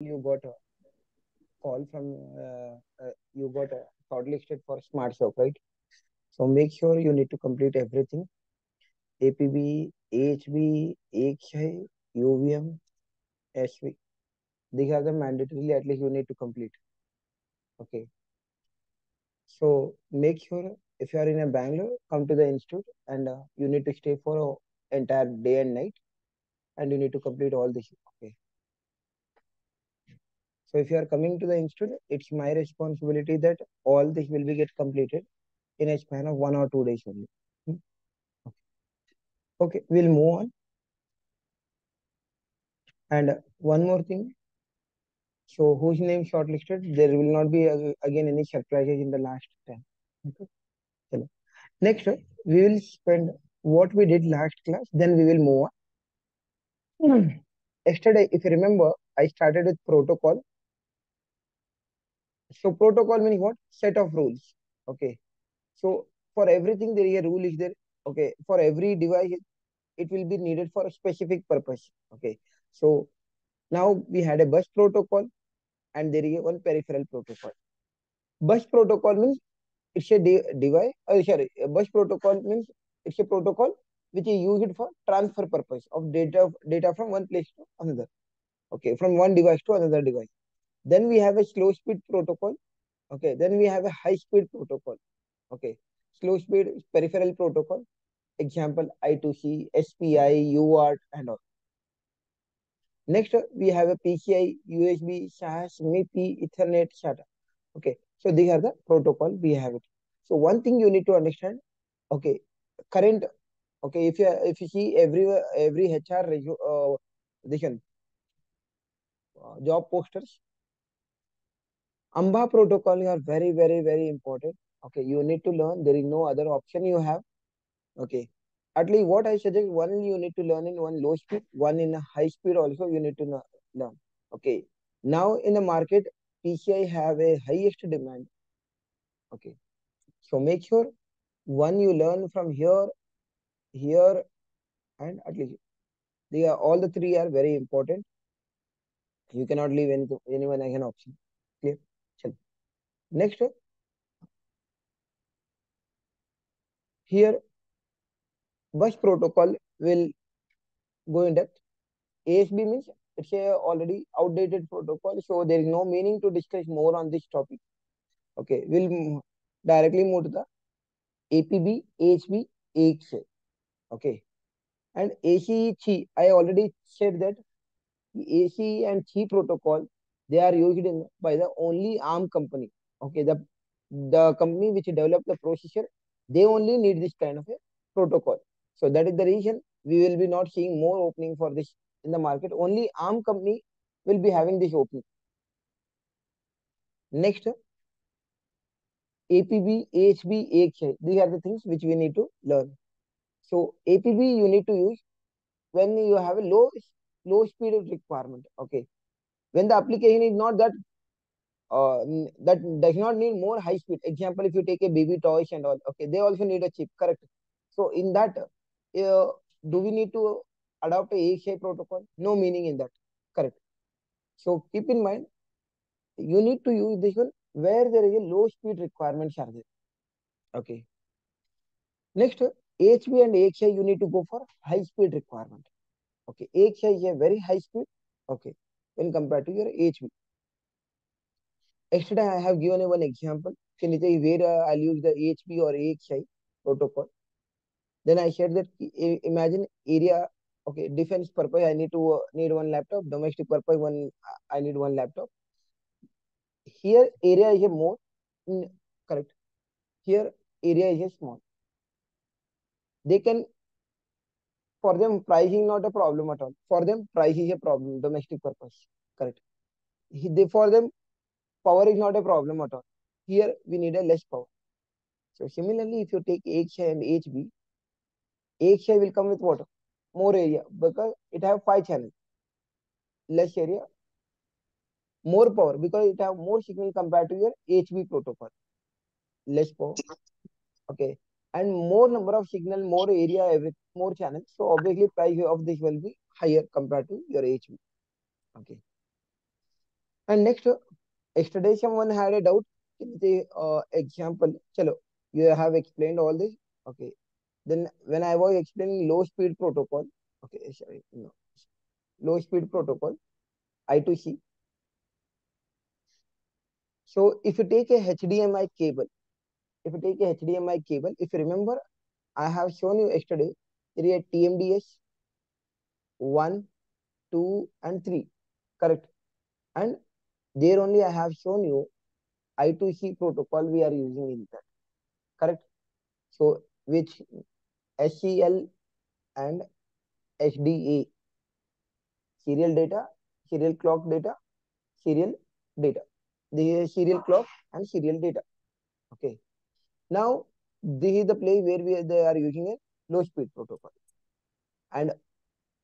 you got a call from uh, uh, you got a shortlisted for smart shop right? So make sure you need to complete everything. Apb ahb axi uvm sv these are the mandatorily at least you need to complete. Okay. So make sure if you are in a bangalore come to the institute and uh, you need to stay for entire day and night and you need to complete all this okay so if you are coming to the institute, it's my responsibility that all this will be get completed in a span of one or two days only. Hmm? Okay. okay, we'll move on. And one more thing. So whose name shortlisted? There will not be again any surprises in the last time. Okay. Next, we will spend what we did last class. Then we will move on. Yesterday, if you remember, I started with protocol so protocol means what? Set of rules. Okay. So for everything there is a rule is there. Okay. For every device, it will be needed for a specific purpose. Okay. So now we had a bus protocol and there is one peripheral protocol. Bus protocol means it's a de device. Uh, sorry, a bus protocol means it's a protocol which is used for transfer purpose of data data from one place to another. Okay, from one device to another device. Then we have a slow speed protocol. Okay. Then we have a high speed protocol. Okay. Slow speed peripheral protocol. Example I2C, SPI, UART and all. Next, we have a PCI, USB, SAS, MIPI, Ethernet, SATA. Okay. So these are the protocol we have it. So one thing you need to understand. Okay. Current. Okay. If you if you see every every HR uh, uh, job posters AMBA protocol are very, very, very important. Okay, you need to learn. There is no other option you have. Okay. At least what I suggest, one you need to learn in one low speed, one in a high speed also you need to learn. Okay. Now in the market, PCI have a highest demand. Okay. So make sure one you learn from here, here, and at least they are all the three are very important. You cannot leave any, anyone as an option. Clear? Next, here bus protocol will go in depth. ASB means it's a already outdated protocol, so there is no meaning to discuss more on this topic. Okay, we'll directly move to the APB. Okay, and ACE I already said that AC and CHI protocol they are used in by the only ARM company okay the the company which developed the processor they only need this kind of a protocol. So that is the reason we will be not seeing more opening for this in the market. Only arm company will be having this opening. Next apb ahb axi these are the things which we need to learn. So apb you need to use when you have a low low speed requirement okay? When the application is not that uh, that does not need more high speed. Example, if you take a baby toys and all, okay, they also need a chip, correct? So in that, uh, do we need to adopt a AXI protocol? No meaning in that, correct? So keep in mind, you need to use this one where there is a low speed requirement charger. Okay. Next, AHB and AXI, you need to go for high speed requirement. Okay, AXI is a very high speed. Okay, when compared to your AHB. Yesterday, I have given one example. You where uh, I'll use the AHB or AXI protocol? Then I said that imagine area, okay, defense purpose, I need to uh, need one laptop. Domestic purpose, one I need one laptop. Here, area is a more, mm, correct. Here, area is a small. They can, for them, pricing not a problem at all. For them, price is a problem, domestic purpose, correct. They, for them, power is not a problem at all. Here we need a less power. So similarly, if you take AXI and AHB, AXI will come with what? More area because it have five channels. Less area, more power because it have more signal compared to your AHB protocol. Less power. Okay. And more number of signal, more area, every more channels. So obviously price of this will be higher compared to your AHB. Okay. And next, yesterday someone had a doubt. In the uh, example, chalo, you have explained all this. Okay. Then when I was explaining low speed protocol, okay, sorry, no, low speed protocol, I2C. So if you take a HDMI cable, if you take a HDMI cable, if you remember, I have shown you yesterday, a TMDS 1, 2 and 3, correct? And there only I have shown you I2C protocol we are using in that, correct? So which SCL and SDA, serial data, serial clock data, serial data. The serial clock and serial data. Okay. Now this is the place where we they are using a low speed protocol. And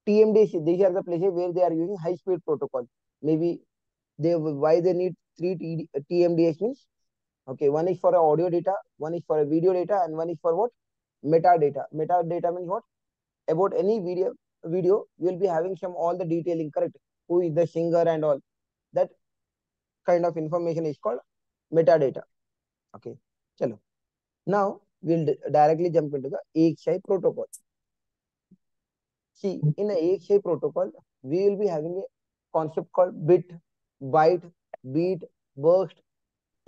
TMDS, these are the places where they are using high speed protocol. Maybe they why they need three T, TMDS means okay, one is for audio data, one is for video data, and one is for what? Metadata. Metadata means what? About any video video, you will be having some all the detailing, correct? Who is the singer and all. That kind of information is called metadata. Okay. Chalo. Now we'll directly jump into the AXI protocol. See, in the AXI protocol, we will be having a concept called bit, byte, beat, burst,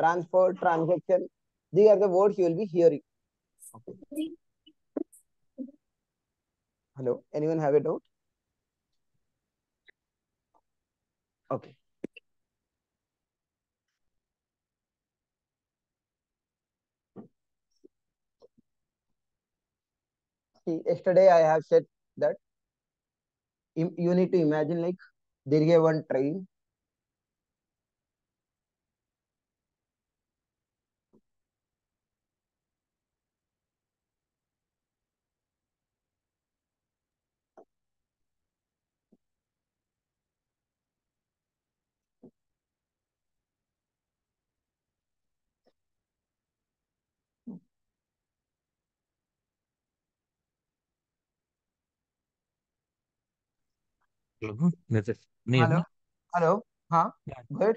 transfer, transaction. These are the words you will be hearing. Okay. Hello, anyone have a doubt? Okay. See, yesterday I have said that you need to imagine like there is one train Hello. Neil, Hello. Hello. Huh? Yeah. Good.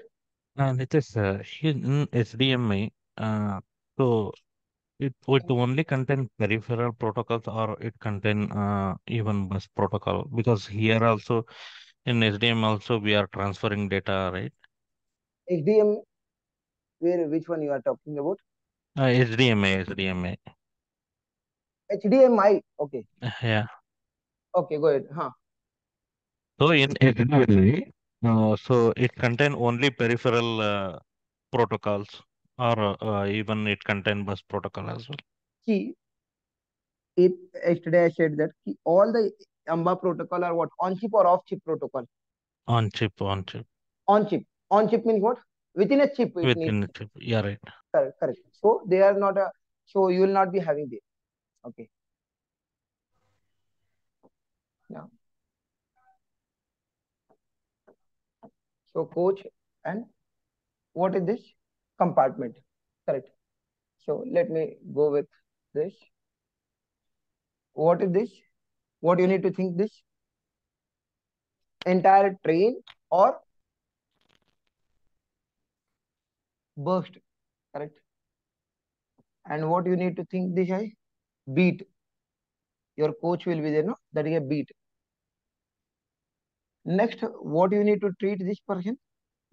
uh, Nitish, uh, in HDMI, uh, so it would only contain peripheral protocols or it contain uh, even bus protocol because here also in HDMI also we are transferring data, right? HDM, where which one you are talking about? Uh, HDMI, HDMI. HDMI. Okay. Yeah. Okay, go ahead. Huh. So in uh, so it contain only peripheral uh, protocols or uh, even it contain bus protocol as well. See, it yesterday I said that all the AMBA protocol are what on chip or off chip protocol. On chip, on chip. On chip. On chip means what? Within a chip. Within a chip. Yeah, right. Correct. Correct. So they are not a. So you will not be having this. Okay. Now. So coach and what is this? Compartment. Correct. So let me go with this. What is this? What you need to think this? Entire train or burst. Correct. And what you need to think this is? Beat. Your coach will be there, no? That is a beat. Next, what you need to treat this person?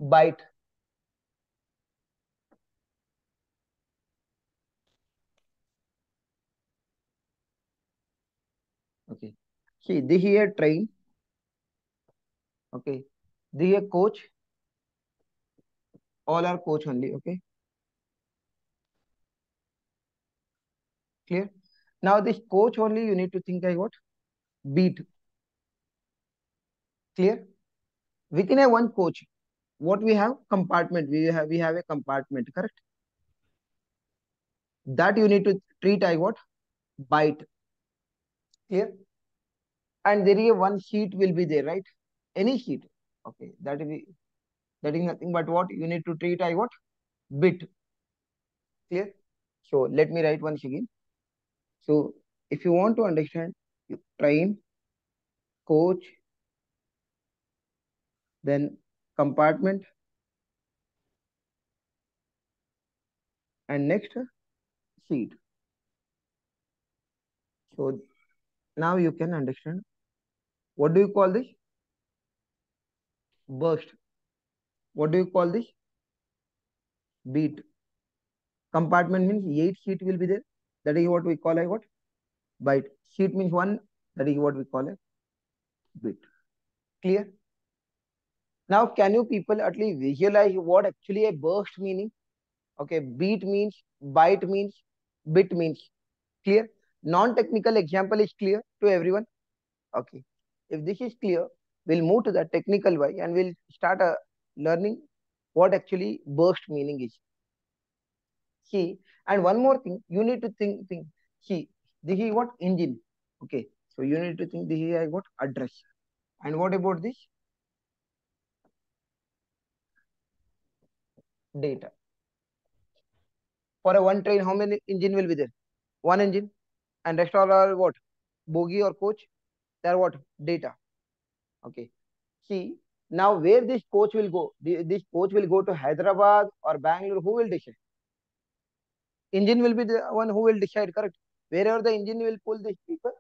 Byte. Okay. See, this here train. Okay. This here coach. All are coach only. Okay. Clear? Now this coach only you need to think like what? Beat. Clear? Within a one coach, what we have? Compartment. We have we have a compartment, correct? That you need to treat I what? Byte. Clear? And there is one sheet will be there, right? Any sheet. Okay, that is that is nothing but what you need to treat I what? Bit. Clear? So let me write once again. So if you want to understand, you train, coach, then compartment and next seat. So now you can understand. What do you call this? Burst. What do you call this? Beat. Compartment means eight seat will be there. That is what we call a what? Byte. Seat means one. That is what we call a bit. Clear? Now, can you people at least visualize what actually a burst meaning? Okay, beat means, byte means, bit means. Clear? Non-technical example is clear to everyone? Okay. If this is clear, we'll move to the technical way and we'll start uh, learning what actually burst meaning is. See, and one more thing, you need to think, think. See, this is what engine. Okay, so you need to think this is what address. And what about this? Data. For a one train, how many engine will be there? One engine. And rest are what? Bogie or coach? They are what? Data. Okay. See, now where this coach will go? This coach will go to Hyderabad or Bangalore. Who will decide? Engine will be the one who will decide, correct? Wherever the engine will pull these people,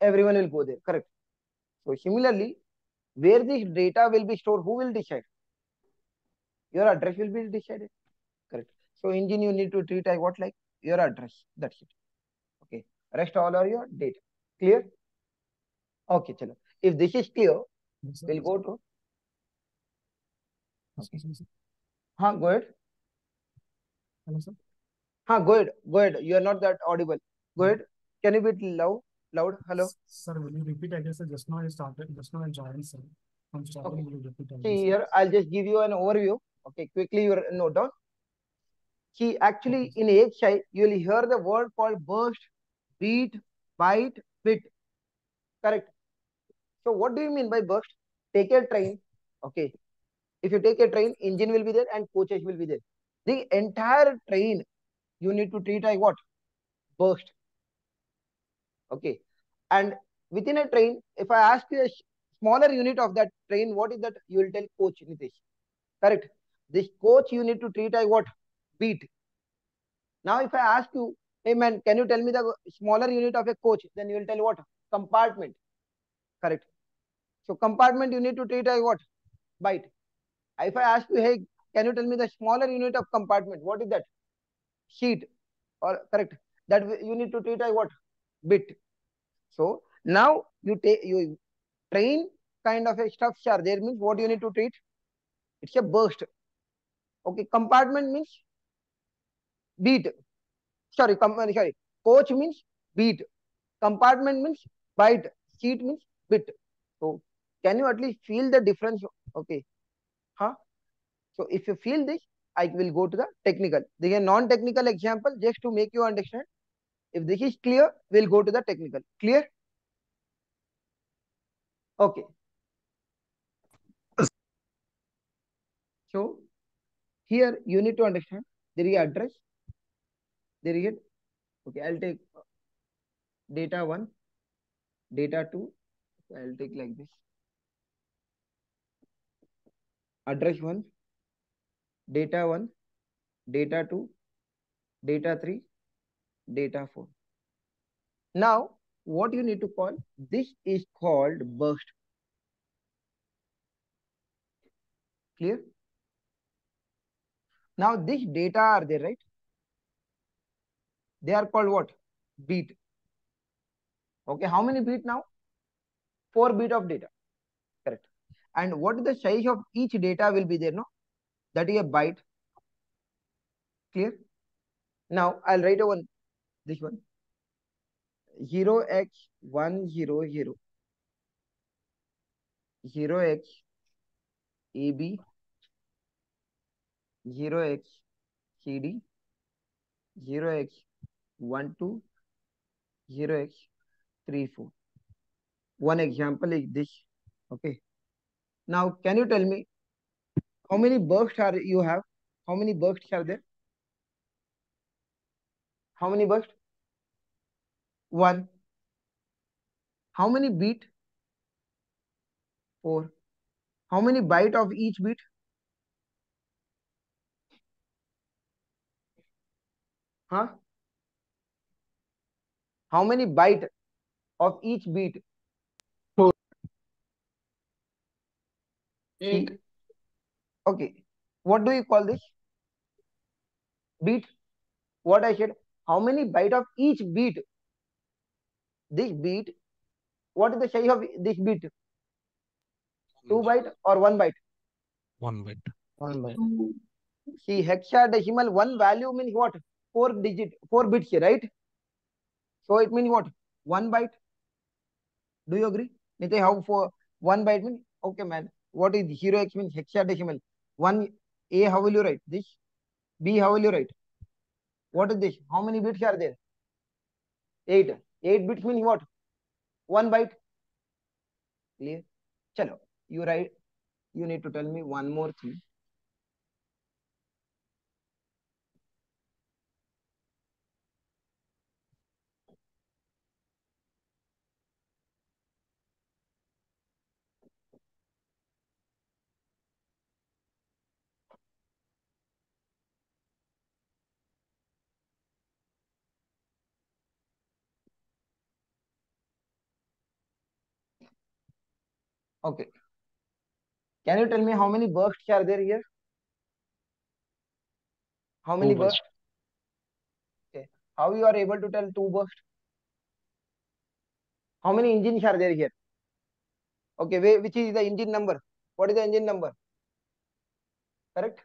everyone will go there, correct? So similarly, where this data will be stored, who will decide? Your address will be decided, correct? So engine you need to treat as what like your address, that's it. Okay, rest all are your data. Clear? Okay, chalo. If this is clear, yes, we'll go to. Okay. Huh, go ahead. Hello, sir. Huh, go ahead. Go ahead. You are not that audible. Go ahead. Can you be loud? Loud. Hello. Sir, will you repeat again? Sir, just now I started. Just now I joined. Sir, I'm starting. Okay. Will you repeat again? See here, I'll just give you an overview. Okay, quickly you note down. See, actually in AXI, you will hear the word called burst, beat, byte, bit. Correct. So what do you mean by burst? Take a train. Okay. If you take a train, engine will be there and coaches will be there. The entire train you need to treat like what? Burst. Okay. And within a train, if I ask you a smaller unit of that train, what is that? You will tell coach, Nitish. Correct. This coach you need to treat like what? Beat. Now, if I ask you, hey man, can you tell me the smaller unit of a coach? Then you will tell what? Compartment. Correct. So compartment you need to treat like what? Byte. If I ask you, hey, can you tell me the smaller unit of compartment? What is that? sheet or correct that you need to treat as what bit so now you take you train kind of a structure there means what you need to treat it's a burst okay compartment means beat sorry com uh, sorry coach means beat compartment means byte seat means bit so can you at least feel the difference okay huh so if you feel this I will go to the technical. This is a non-technical example just to make you understand. If this is clear, we'll go to the technical. Clear? Okay. So here you need to understand there is address. There is it. okay. I'll take data one, data two. I'll take like this. Address one, data 1, data 2, data 3, data 4. Now, what you need to call, this is called burst. Clear? Now, this data are there, right? They are called what? Beat. Okay, how many bit now? 4 bit of data. Correct. And what is the size of each data will be there, no? that is a byte clear now i'll write a one this one 0 x 1 0 0 0 x ab 0 x cd 0 x 1 2 0 x 3 4 one example is this okay now can you tell me how many bursts are you have? How many bursts are there? How many bursts? One. How many beat? Four. How many byte of each beat? Huh? How many byte of each beat? Four. Eight. Okay. What do you call this? Beat. What I said? How many byte of each beat? This beat. What is the size of this beat? Two byte or one byte? One byte. One by. See, hexadecimal one value means what? Four digit, four bits, right? So it means what? One byte. Do you agree? Nitin, how for one byte means? Okay, man. What is zero x means hexadecimal? One A, how will you write this? B, how will you write? What is this? How many bits are there? Eight. Eight bits means what? One byte. Clear? Chalo. You write. You need to tell me one more thing. Okay. Can you tell me how many bursts are there here? How many Two bursts? Okay. How you are able to tell two bursts? How many engines are there here? Okay, where, which is the engine number? What is the engine number? Correct?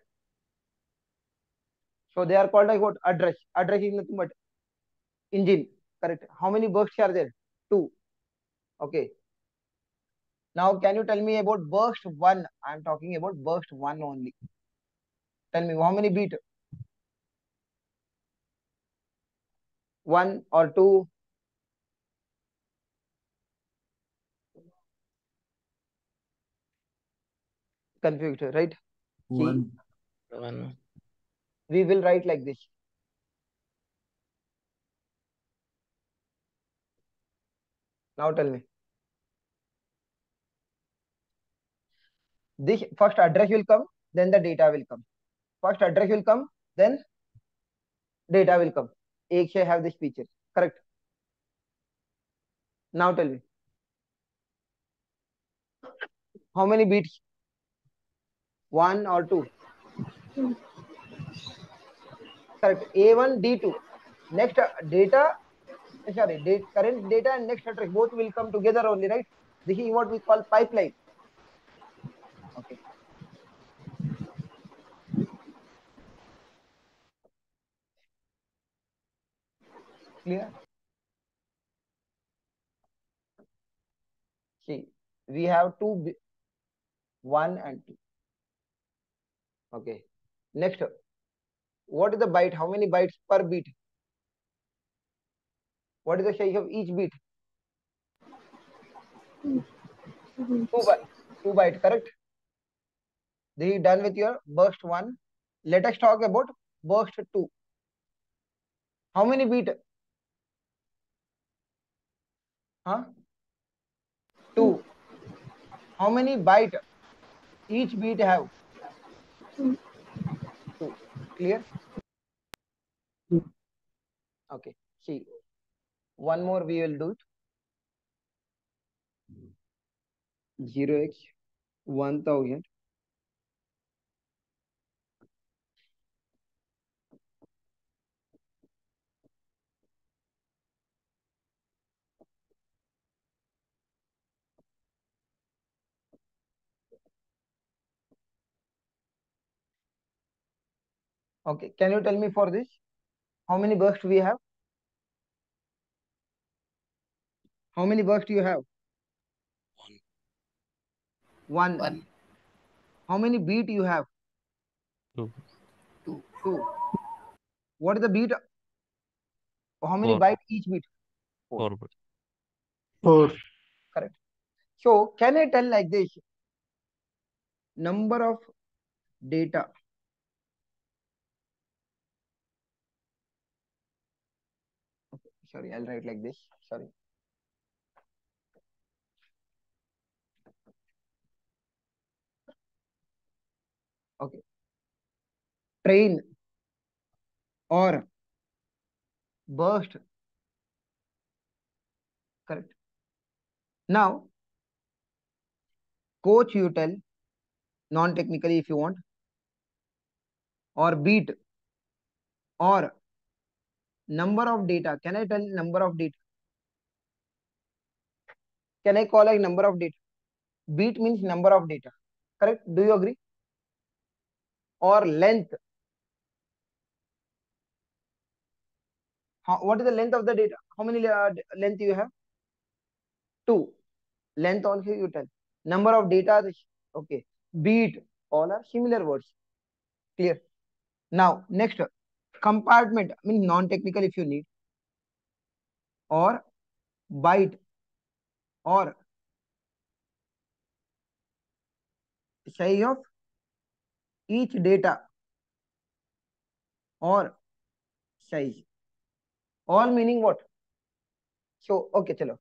So they are called like what? Address. Address is nothing but engine. Correct. How many bursts are there? Two. Okay. Now can you tell me about burst one? I am talking about burst one only. Tell me how many beat? One or two? Confused, right? See, One. One. we will write like this. Now tell me. this first address will come then the data will come. First address will come then data will come. Ek have this feature. Correct? Now tell me. How many bits? One or two? Correct. A1 d2 next uh, data sorry current data and next address both will come together only right? This is what we call pipeline. Okay. Clear? See, we have two, one and two. Okay. Next, what is the byte? How many bytes per beat? What is the size of each beat? Two byte, two byte, correct? They done with your burst one. Let us talk about burst two. How many beat? Huh? Two. How many byte Each beat have. Two. Clear? Okay. See, one more we will do it. 0x 1000 Okay, can you tell me for this? How many bursts we have? How many bursts do you have? One. One. One. How many beat you have? Two. Two. Two. What is the beat? How many Four. byte each beat? Four bit. Four. Correct. So can I tell like this? Number of data. Okay, sorry, I'll write like this. Sorry. Okay. Train or burst. Correct. Now, coach you tell non-technically if you want or beat or number of data. Can I tell number of data? Can I call a number of data? Beat means number of data. Correct? Do you agree? Or length. How, what is the length of the data? How many uh, length you have? Two. Length also you tell. Number of data. Okay. Beat. All are similar words. Clear? Now, next compartment. I mean non-technical if you need. Or byte. Or size of each data or size all meaning what so okay chalo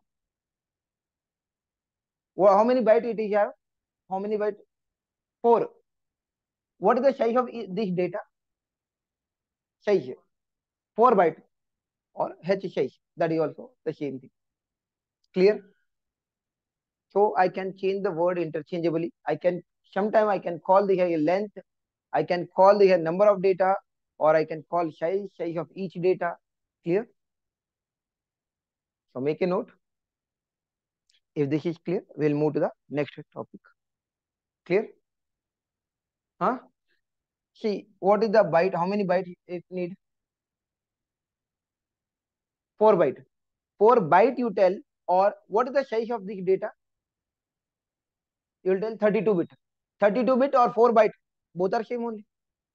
well, how many byte it is have how many byte four what is the size of this data size four byte or h size that is also the same thing clear so I can change the word interchangeably. I can sometime I can call the here length, I can call the here number of data, or I can call size, size of each data. Clear? So make a note. If this is clear, we'll move to the next topic. Clear? Huh? See, what is the byte? How many bytes it need? Four byte. Four byte you tell, or what is the size of the data? you will tell 32 bit 32 bit or 4 byte both are same only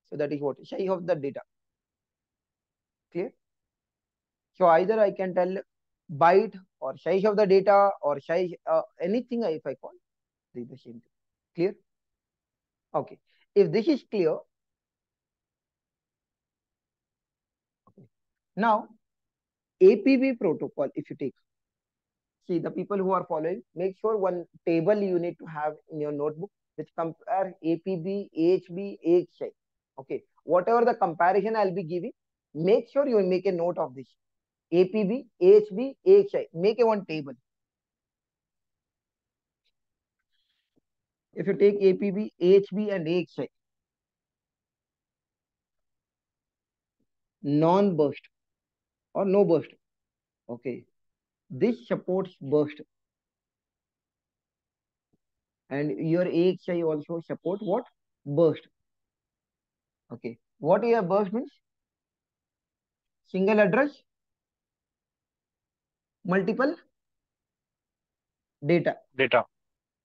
so that is what size of the data clear so either i can tell byte or size of the data or size uh, anything if i call this is the same thing clear okay if this is clear okay now apb protocol if you take see the people who are following, make sure one table you need to have in your notebook which compare APB, AHB, AXI. Okay, whatever the comparison I'll be giving, make sure you make a note of this. APB, AHB, AXI. Make a one table. If you take APB, AHB and AXI, non-burst or no burst. Okay, this supports burst. And your AXI also support what? Burst. Okay. What your burst means? Single address, multiple data. Data.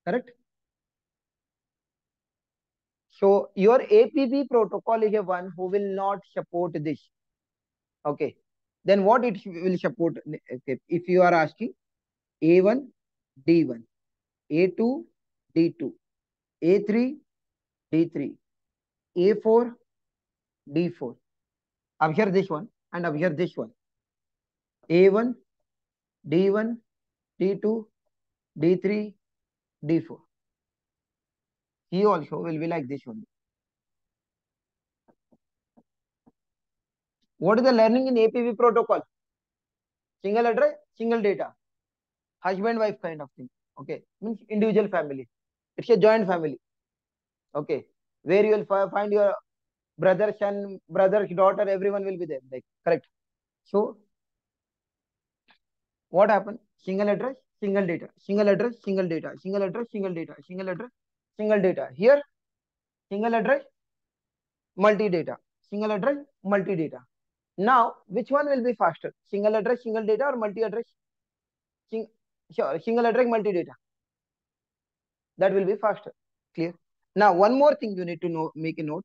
Correct? So your APB protocol is a one who will not support this. Okay then what it will support? If you are asking a1 d1 a2 d2 a3 d3 a4 d4 observe this one and observe this one. A1 d1 d2 d3 d4 he also will be like this one What is the learning in APB protocol? Single address, single data. Husband, wife kind of thing. Okay. Means individual family. It's a joint family. Okay. Where you will find your brother, son, brother, daughter, everyone will be there. Like correct. So what happened? Single address, single data, single address, single data, single address, single data, single address, single data. Here, single address, multi data, single address, multi data. Now, which one will be faster? Single address, single data or multi-address? Sing sure, single address, multi-data. That will be faster. Clear? Now, one more thing you need to know, make a note.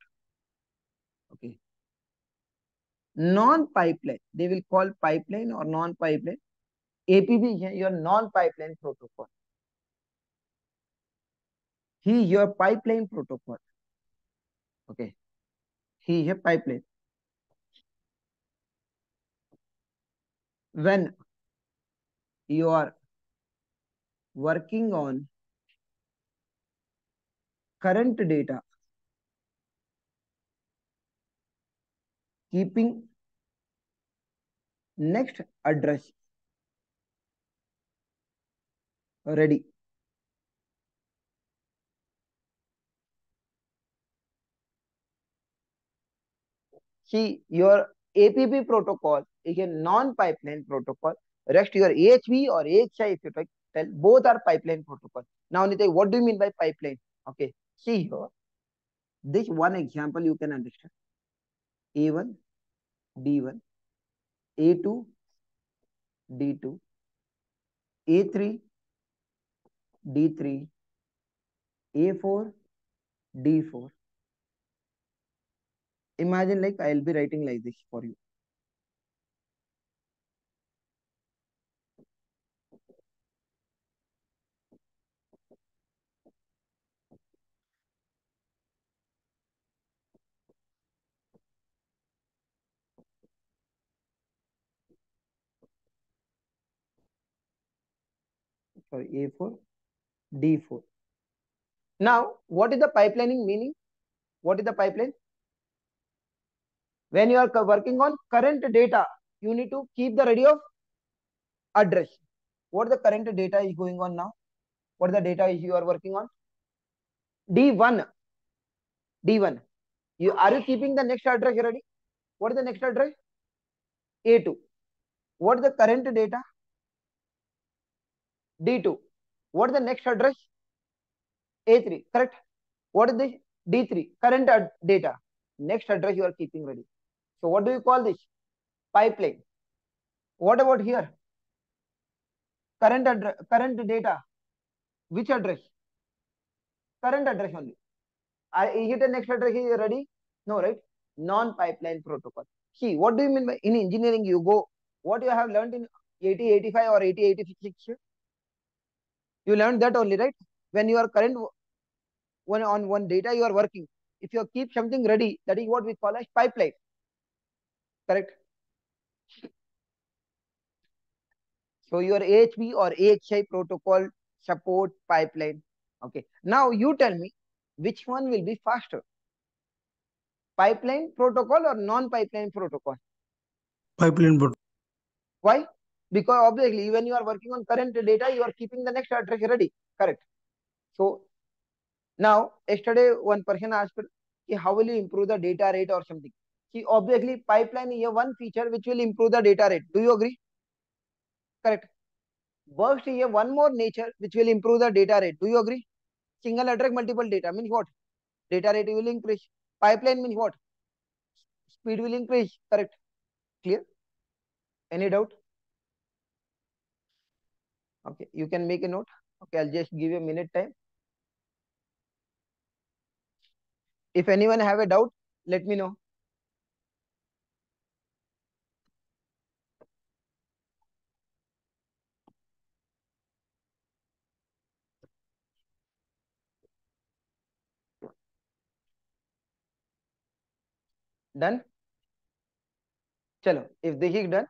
Okay. Non-pipeline, they will call pipeline or non-pipeline. APB is your non-pipeline protocol. He your pipeline protocol. Okay. He a pipeline. When you are working on current data, keeping next address ready see your APP protocol is a non-pipeline protocol. Rest your AHV or AHI, if you tell, both are pipeline protocol. Now, Nitai, what do you mean by pipeline? Okay, see here. This one example you can understand. A1, D1, A2, D2, A3, D3, A4, D4. Imagine like I'll be writing like this for you. Sorry, A4, D4. Now, what is the pipelining meaning? What is the pipeline? When you are working on current data, you need to keep the ready of address. What the current data is going on now? What the data is you are working on? D1. D1. You are you keeping the next address ready? What is the next address? A2. What is the current data? D2. What is the next address? A3. Correct. What is this? D3. Current data. Next address you are keeping ready. So what do you call this? Pipeline. What about here? Current address, current data. Which address? Current address only. I hit the next address is ready? No, right? Non-pipeline protocol. See, what do you mean by in engineering you go, what you have learned in 80, 85 or 80, 86? You learned that only, right? When you are current, when on one data you are working, if you keep something ready, that is what we call as pipeline. Correct? So your AHV or AHI protocol support pipeline. Okay. Now you tell me which one will be faster? Pipeline protocol or non-pipeline protocol? Pipeline protocol. Why? Because obviously when you are working on current data, you are keeping the next address ready. Correct. So now yesterday one person asked how will you improve the data rate or something? See, obviously pipeline is one feature which will improve the data rate. Do you agree? Correct. Burst is one more nature which will improve the data rate. Do you agree? Single address, multiple data means what? Data rate will increase. Pipeline means what? Speed will increase. Correct. Clear? Any doubt? Okay, you can make a note. Okay, I'll just give you a minute time. If anyone have a doubt, let me know. Done चलो if देखी done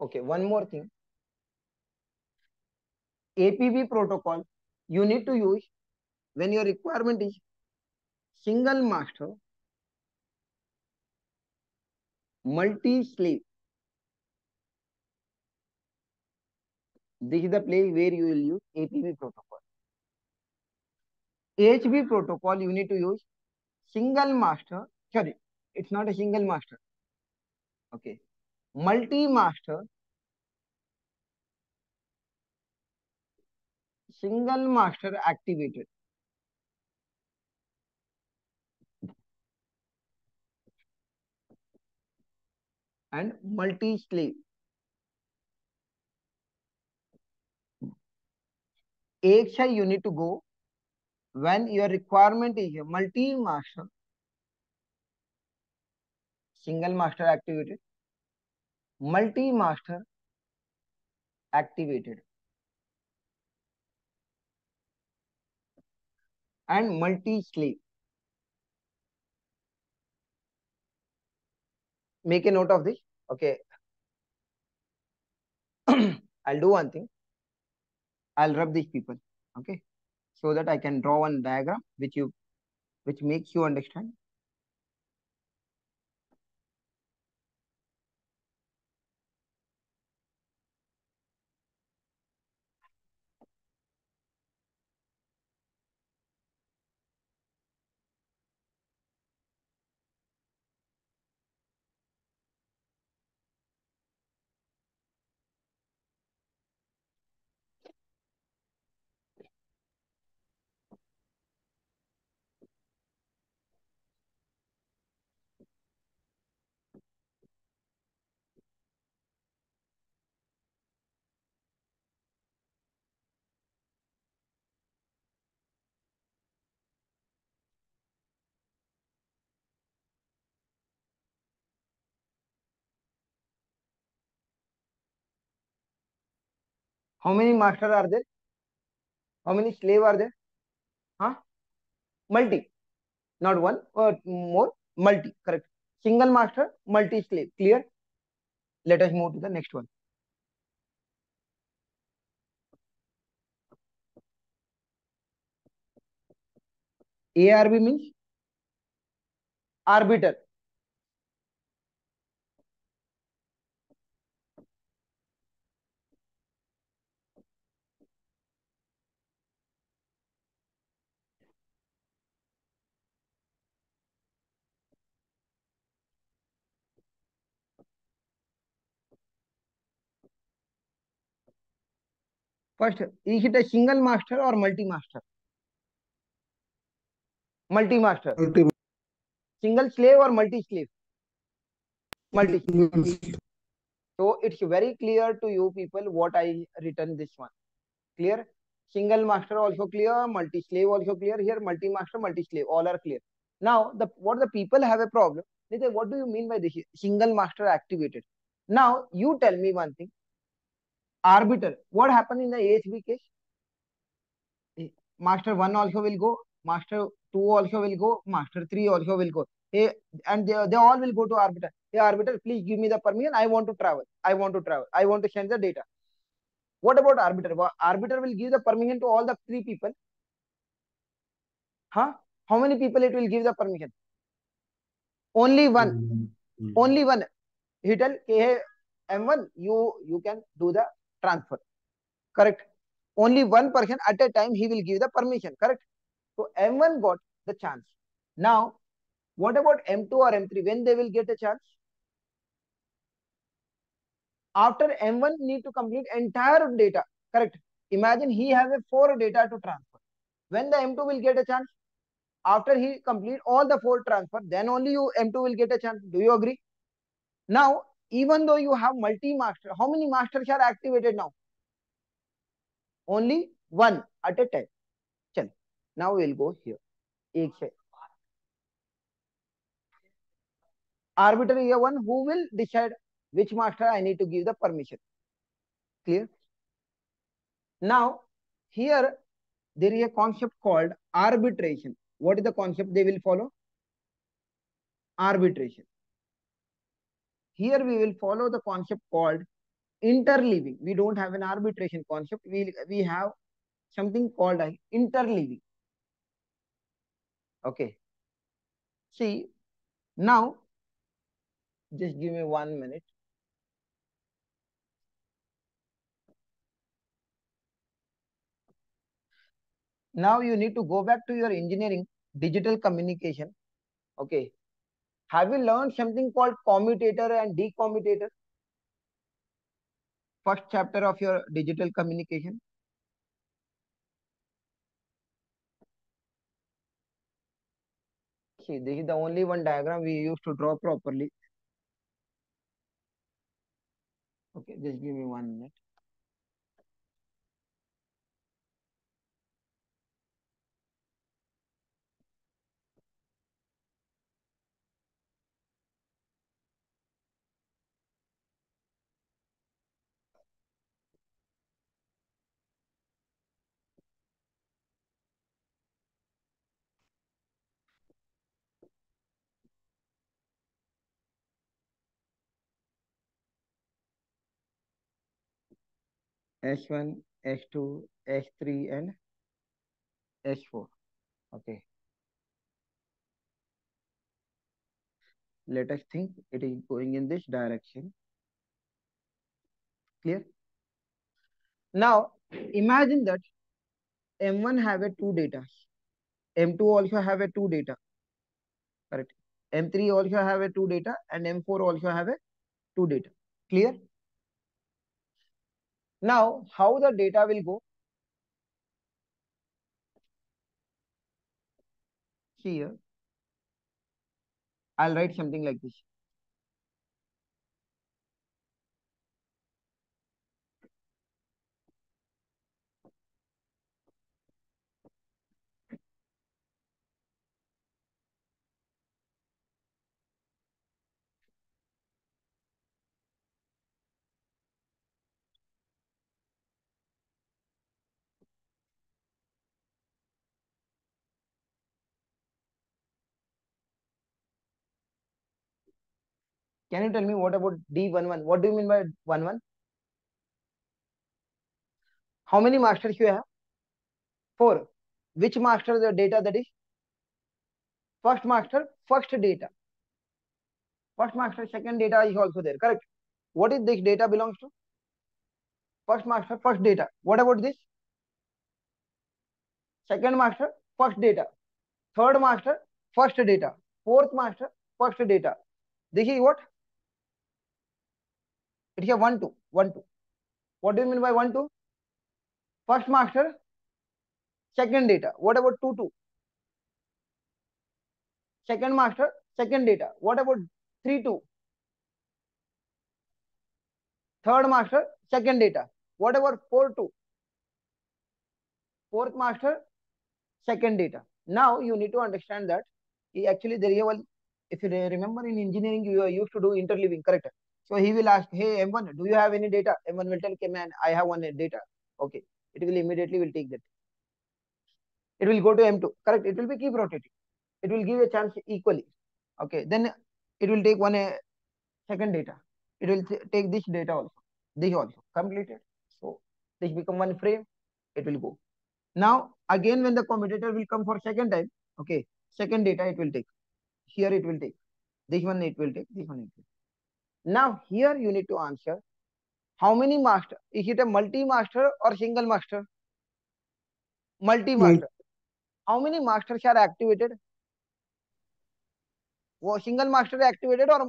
okay one more thing APB protocol you need to use when your requirement is single master multi slave this is the place where you will use APB protocol AHV protocol, you need to use single master. Sorry, it's not a single master. Okay. Multi-master. Single master activated. And multi-slave. AHI you need to go when your requirement is a multi-master, single master activated, multi-master activated, and multi-slave. Make a note of this. Okay. I'll do one thing. I'll rub these people. Okay. So that I can draw one diagram which you which makes you understand. How many master are there? How many slave are there? Huh? Multi. Not one or more. Multi. Correct. Single master, multi slave. Clear? Let us move to the next one. ARB means arbiter. First, is it a single master or multi-master? Multi-master. Multi. Single slave or multi-slave? Multi. So it's very clear to you people what I written this one. Clear? Single master also clear, multi-slave also clear. Here multi-master, multi-slave, all are clear. Now, the what the people have a problem. They say, what do you mean by this single master activated? Now, you tell me one thing. Arbiter, what happened in the AHB case? Master 1 also will go, master 2 also will go, master 3 also will go. Hey, and they, they all will go to arbiter. Hey, arbiter, please give me the permission. I want to travel. I want to travel. I want to send the data. What about arbiter? Arbiter will give the permission to all the three people. Huh? How many people it will give the permission? Only one. Mm-hmm. Only one. He tell, hey, M1, you, you can do the transfer. Correct. Only one person at a time he will give the permission. Correct. So M1 got the chance. Now, what about M2 or M3? When they will get a chance? After M1 need to complete entire data. Correct. Imagine he has a four data to transfer. When the M2 will get a chance? After he complete all the four transfer, then only you M2 will get a chance. Do you agree? Now, even though you have multi-master, how many masters are activated now? Only one at a time. Chalo. Now we'll go here. Ek hai. Arbiter is one who will decide which master I need to give the permission. Clear? Now, here there is a concept called arbitration. What is the concept they will follow? Arbitration. Here we will follow the concept called interleaving. We don't have an arbitration concept. We, we have something called interleaving. Okay. See, now, just give me one minute. Now you need to go back to your engineering, digital communication. Okay. Have you learned something called commutator and decommutator? First chapter of your digital communication. See, this is the only one diagram we used to draw properly. Okay, just give me one minute. S1, S2, S3 and S4. Okay. Let us think it is going in this direction. Clear? Now, imagine that M1 have a two data. M2 also have a two data. Correct. M3 also have a two data and M4 also have a two data. Clear? Now, how the data will go? Here, I'll write something like this. Can you tell me what about D11? What do you mean by 11? How many masters you have? Four. Which master the data that is? First master, first data. First master, second data is also there, correct? What is this data belongs to? First master, first data. What about this? Second master, first data. Third master, first data. Fourth master, first data. This is what? It is a 1, 2, 1, 2. What do you mean by 1, 2? First master, second data. What about 2, 2? Second master, second data. What about 3, 2? Third master, second data. What about 4, 2? Fourth master, second data. Now you need to understand that eh, actually there is one, if you remember in engineering, you are used to do interleaving, correct? So he will ask, hey M1, do you have any data? M1 will tell, okay man, I have one data. Okay, it will immediately will take that. It will go to M2, correct? It will be keep rotating. It will give a chance equally. Okay, then it will take one uh, second data. It will take this data also, this also, completed. So this become one frame, it will go. Now, again, when the commutator will come for second time, okay, second data it will take. Here it will take. This one it will take, this one it will take. Now, here you need to answer how many master? Is it a multi-master or single master? Multi-master. How many masters are activated? वो single master activated or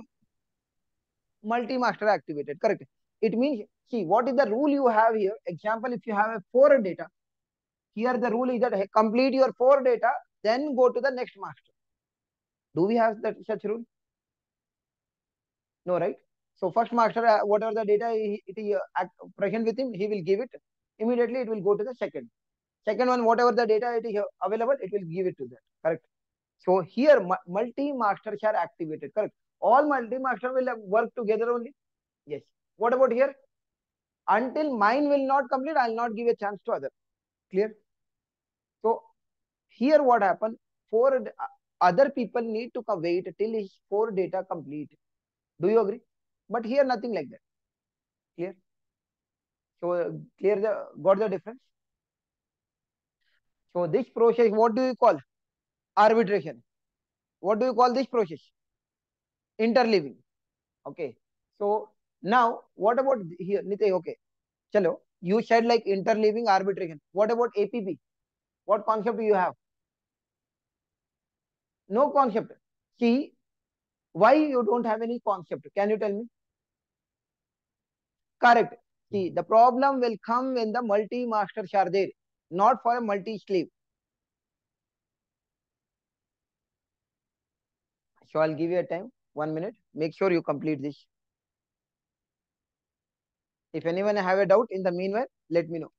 multi-master activated, correct? It means, see, what is the rule you have here? Example, if you have a four data, here the rule is that complete your four data, then go to the next master. Do we have that such rule? No, right? So first master, uh, whatever the data it is uh, present with him, he will give it. Immediately it will go to the second. Second one, whatever the data it is available, it will give it to that. Correct. So here multi-masters are activated. Correct. All multi-master will work together only. Yes. What about here? Until mine will not complete, I will not give a chance to other. Clear? So here what happened? Four other people need to wait till his four data complete. Do you agree? But here nothing like that. Clear? So clear the got the difference? So this process, what do you call? Arbitration. What do you call this process? Interleaving. Okay. So now what about here? Nitay, okay. Chalo, you said like interleaving arbitration. What about APB? What concept do you have? No concept. See, why you don't have any concept? Can you tell me? Correct. See, hmm. the problem will come when the multi-masters are there, not for a multi-slave. So I'll give you a time, one minute. Make sure you complete this. If anyone have a doubt in the meanwhile, let me know.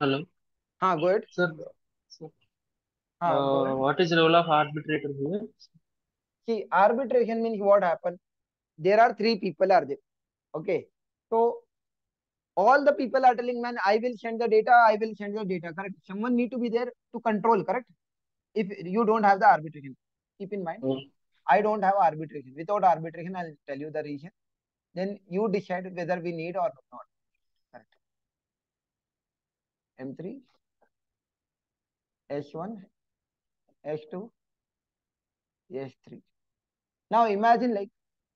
Hello. हाँ go ahead. Sir, sir हाँ, go uh, ahead. what is role of arbitrator here? See, arbitration means what happened? There are three people are there. Okay. So all the people are telling, man, I will send the data, I will send the data, correct? Someone need to be there to control, correct? If you don't have the arbitration, keep in mind, Mm. I don't have arbitration. Without arbitration, I'll tell you the reason. Then you decide whether we need or not. Correct. M3, S1, S2, S3. Now imagine like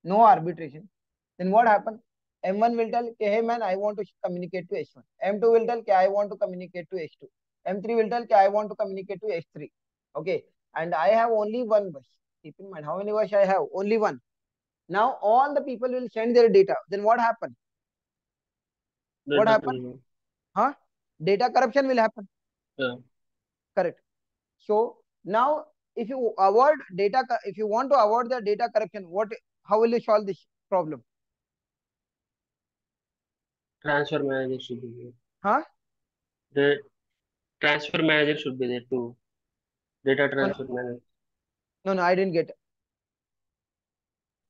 no arbitration. Then what happens? M1 will tell, hey man, I want to communicate to S1. M2 will tell, okay, I want to communicate to S2. M3 will tell, okay, I want to communicate to S3. Okay. And I have only one bus. Keep in mind, how many bus I have? Only one. Now all the people will send their data. Then what happens? That What happened? Huh? Data corruption will happen. Yeah. Correct. So now if you avoid data, if you want to avoid the data corruption, what, how will you solve this problem? Transfer manager should be here. Huh? The transfer manager should be there too. Data transfer manager. No, no, I didn't get. It.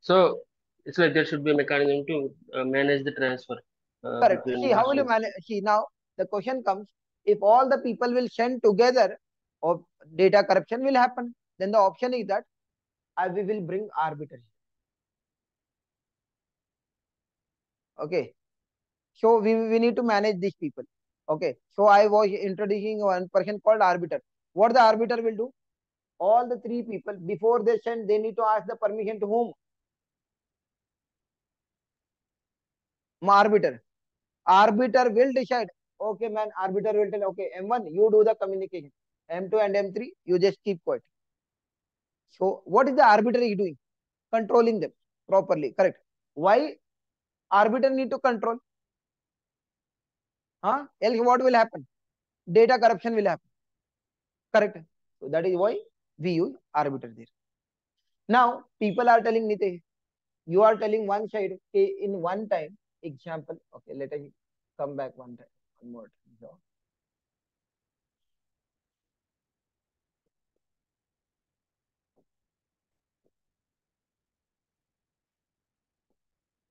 So it's like there should be a mechanism to uh, manage the transfer. Uh, Correct. See, how will you manage? See, now the question comes, if all the people will send together, or data corruption will happen. Then the option is that we will bring arbiters. Okay. So we, we need to manage these people. Okay. So I was introducing one person called arbiter. What the arbiter will do? All the three people, before they send, they need to ask the permission to whom? Arbiter. Arbiter will decide. Okay, man, arbiter will tell, okay, M1, you do the communication. M2 and M3, you just keep quiet. So what is the arbiter doing? Controlling them properly. Correct. Why arbiter need to control? Huh? Else what will happen? Data corruption will happen. Correct. So that is why we use arbiter there. Now people are telling Nitesh, you are telling one side okay, in one time. Example. Okay, let us come back one time. One. So,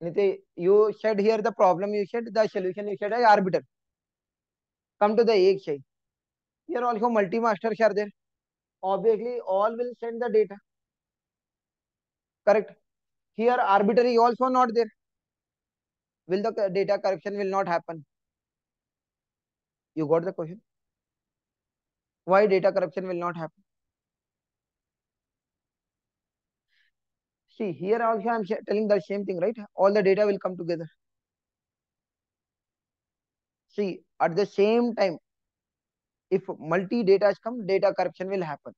Nitesh, you said here the problem, you said the solution, you said arbiter. Come to the egg side. Here also multi-masters are there. Obviously, all will send the data. Correct. Here arbiter is also not there. Will the data corruption will not happen? You got the question? Why data corruption will not happen? See, here also I am telling the same thing, right? All the data will come together. See, at the same time, if multi data come, data corruption will happen.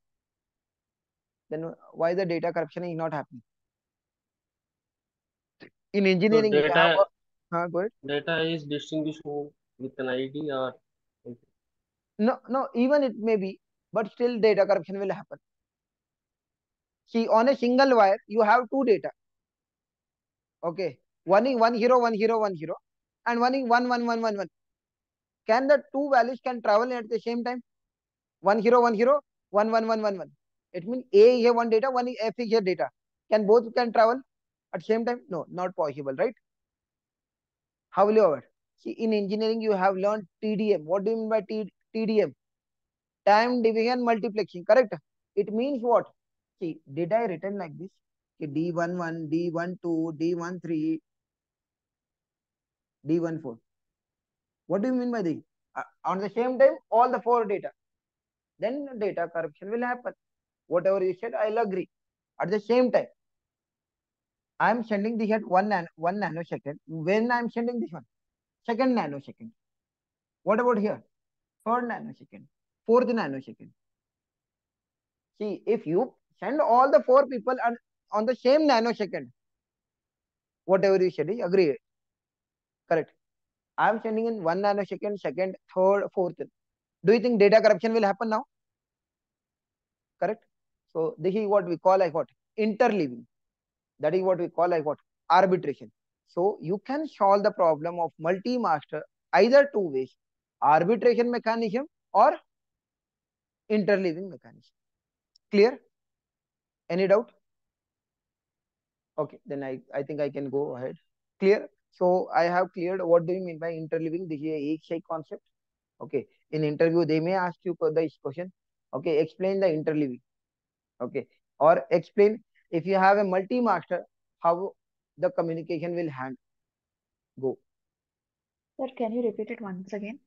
Then why the data corruption is not happening? In engineering, have data- a- huh. Data is distinguishable with an ID or No, no, even it may be, but still data corruption will happen. See, on a single wire, you have two data. Okay. One is one zero, one zero, one zero, and one is one, one, one, one, one. Can the two values can travel at the same time? One zero, one zero, one, one, one, one, one. It means A is a one data, one F is a data. Can both can travel at same time? No, not possible, right? How will you avoid? See, in engineering, you have learned TDM. What do you mean by T TDM? Time division multiplexing, correct? It means what? See, did I written like this? Okay, D11, D12, D13, D14. What do you mean by this? Uh, on the same time, all the four data. Then data corruption will happen. Whatever you said, I'll agree. At the same time, I am sending this at one, nan one nanosecond. When I am sending this one? Second nanosecond. What about here? Third nanosecond. Fourth nanosecond. See, if you send all the four people on, on the same nanosecond, whatever you said is agreed. Correct. I am sending in one nanosecond, second, third, fourth. Do you think data corruption will happen now? Correct. So this is what we call like what? Interleaving. That is what we call like what? Arbitration. So you can solve the problem of multi-master either two ways. Arbitration mechanism और interleaving mechanism clear any doubt okay then I I think I can go ahead clear so I have cleared what do you mean by interleaving देखिए, एक सही concept okay in interview they may ask you for the question okay explain the interleaving okay और explain if you have a multi master how the communication will hand go sir can you repeat it once again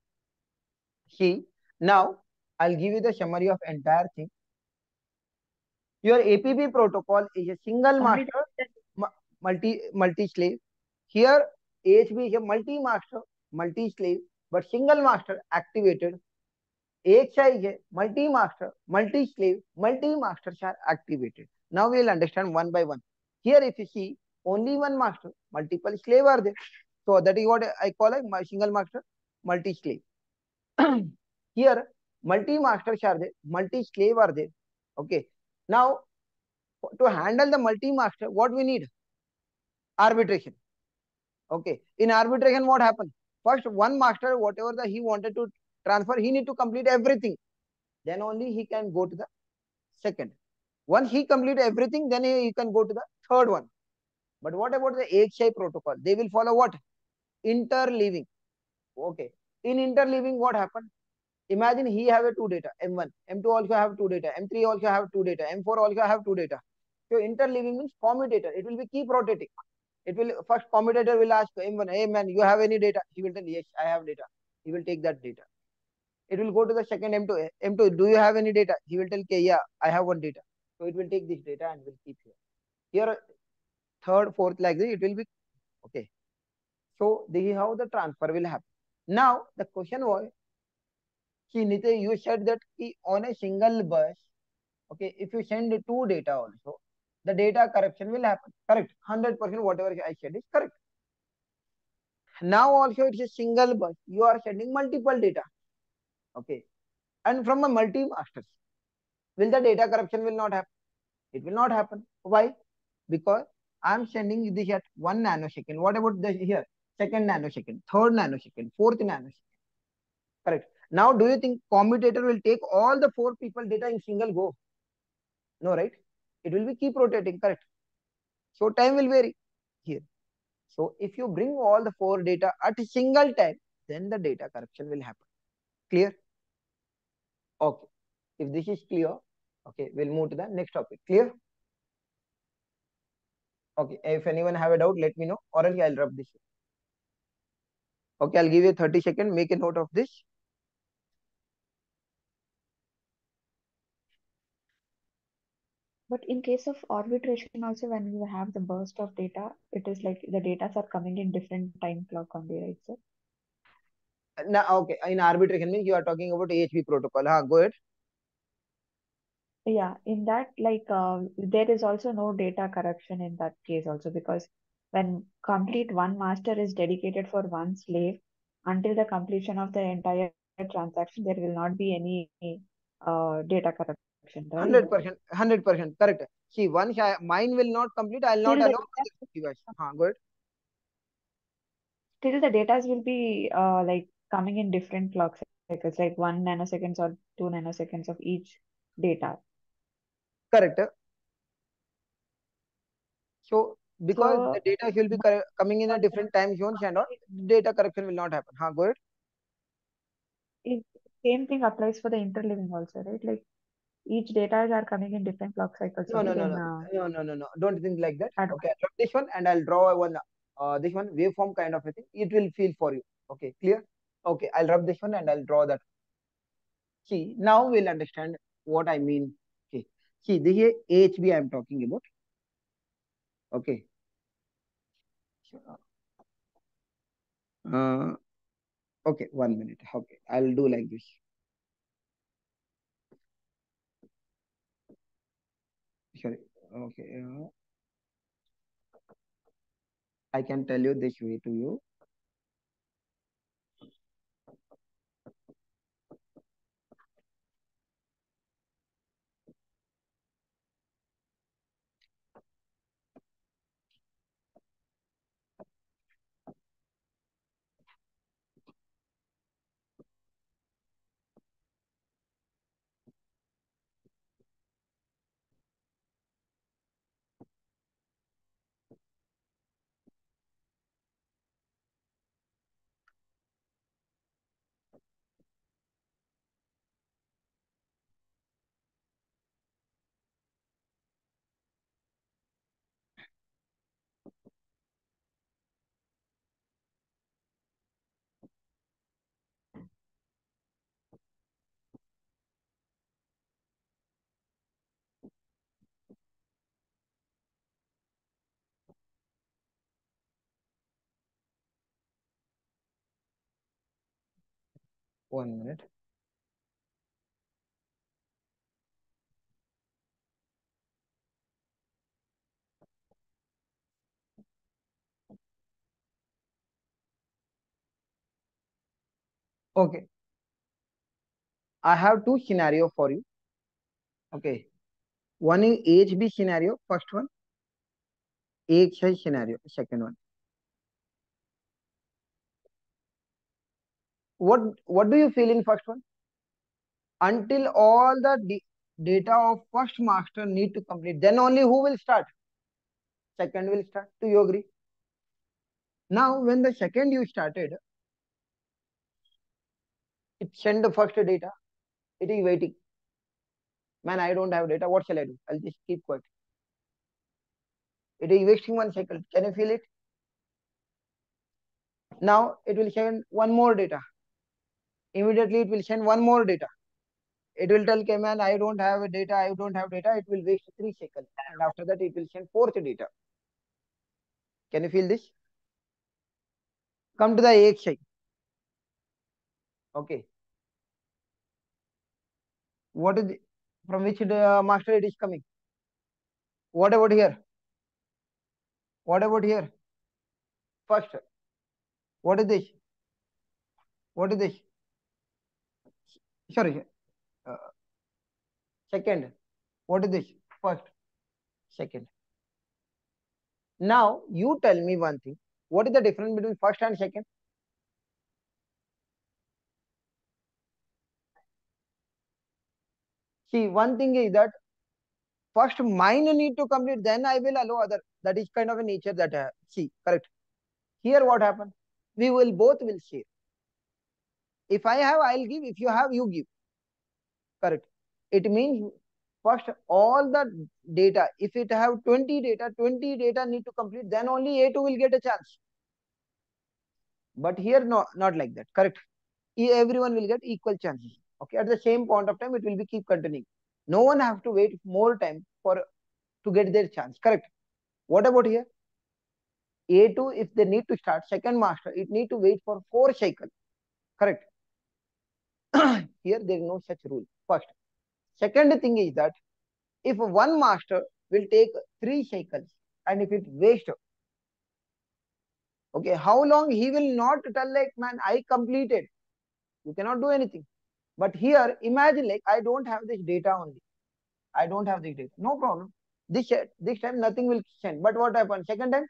See, now I'll give you the summary of entire thing. Your APB protocol is a single master, multi multi slave. Here, AHB is a multi master, multi slave, but single master activated. AXI is a multi master, multi slave, multi masters are activated. Now we will understand one by one. Here, if you see only one master, multiple slave are there. So that is what I call a single master, multi slave. Here, multi masters are there, multi slave are there. Okay. Now, to handle the multi master, what we need? Arbitration. Okay. In arbitration, what happened? First, one master, whatever the he wanted to transfer, he need to complete everything. Then only he can go to the second. Once he complete everything, then he, he can go to the third one. But what about the AXI protocol? They will follow what? Interleaving. Okay. In interleaving, what happened? Imagine he have a two data, M1, M2 also have two data, M3 also have two data, M4 also have two data. So interleaving means commutator. It will be keep rotating. It will first commutator will ask M1, hey man, you have any data? He will tell yes, I have data. He will take that data. It will go to the second M2. M2, do you have any data? He will tell, yeah, I have one data. So it will take this data and will keep here. Here, third, fourth, like this, it will be okay. So this is how the transfer will happen. Now the question was, Nite, you said that on a single bus, okay, if you send two data also, the data corruption will happen. Correct. 100% whatever I said is correct. Now also it's a single bus. You are sending multiple data. Okay. And from a multi-masters, will the data corruption will not happen? It will not happen. Why? Because I'm sending this at one nanosecond. What about this here? Second nanosecond, third nanosecond, fourth nanosecond. Correct. Now, do you think commutator will take all the four people data in single go? No, right? It will be keep rotating, correct? So time will vary here. So if you bring all the four data at a single time, then the data corruption will happen. Clear? Okay. If this is clear, okay, we'll move to the next topic. Clear? Okay, if anyone have a doubt, let me know or else I'll rub this. Okay, I'll give you 30 seconds. Make a note of this. But in case of arbitration also, when you have the burst of data, it is like the data are coming in different time clock only, right, sir? Now, okay, in arbitration means you are talking about AHB protocol. Huh? Go ahead. Yeah, in that, like, uh, there is also no data corruption in that case also because when complete one master is dedicated for one slave, until the completion of the entire transaction, there will not be any uh, data corruption. Hundred percent, hundred percent, correct. See, one mine will not complete, I'll not Still allow the. Huh, good. Still, the data will be uh, like coming in different clock cycles, like one nanoseconds or two nanoseconds of each data. Correct. So, because So, the data will be coming in a different time zone and all, data correction will not happen. Huh, go ahead. it, same thing applies for the interleaving also, right? Like each data are coming in different clock cycles. No, no, no, no, uh, no, no, no, no. Don't think like that. Okay, I'll draw this one and I'll draw one, uh, this one waveform kind of a thing. It will feel for you. Okay, clear? Okay, I'll rub this one and I'll draw that. See, now we'll understand what I mean. Okay, see, this is AHB I'm talking about. Okay. Uh, okay, one minute. Okay, I'll do like this. Sorry. Okay. Uh, I can tell you this way to you. One minute. Okay. I have two scenario for you. Okay. One is AHB scenario, first one. AXI scenario, second one. What what do you feel in first one? Until all the data of first master need to complete then only who will start? Second will start. Do you agree? Now when the second you started it send the first data. It is waiting. Man i don't have data. What shall i do? I'll just keep quiet. It is wasting one cycle can you feel it? Now it will send one more data immediately it will send one more data. It will tell man i don't have a data i don't have data. It will waste three cycles and after that it will send fourth data. Can you feel this? Come to the AXI okay. What is from which uh, master it is coming? What about here? What about here? First what is this? What is this sorry uh, second what is this first second now you tell me one thing what is the difference between first and second see one thing is that first mine need to complete then i will allow other that is kind of a nature that uh, see correct here what happened we will both will share if i have i'll give. If you have you give. Correct. It means first all the data if it have 20 data 20 data need to complete then only a2 will get a chance. But here no not like that. Correct. Everyone will get equal chances. Okay? At the same point of time it will be keep continuing. No one have to wait more time for to get their chance. Correct. What about here? A2 if they need to start second master it need to wait for four cycle. Correct here there is no such rule. First second thing is that if one master will take three cycles and if it waste okay how long he will not tell like man i completed. You cannot do anything. But here imagine like i don't have this data only. I don't have this data. No problem. This this time nothing will send but what happens? Second time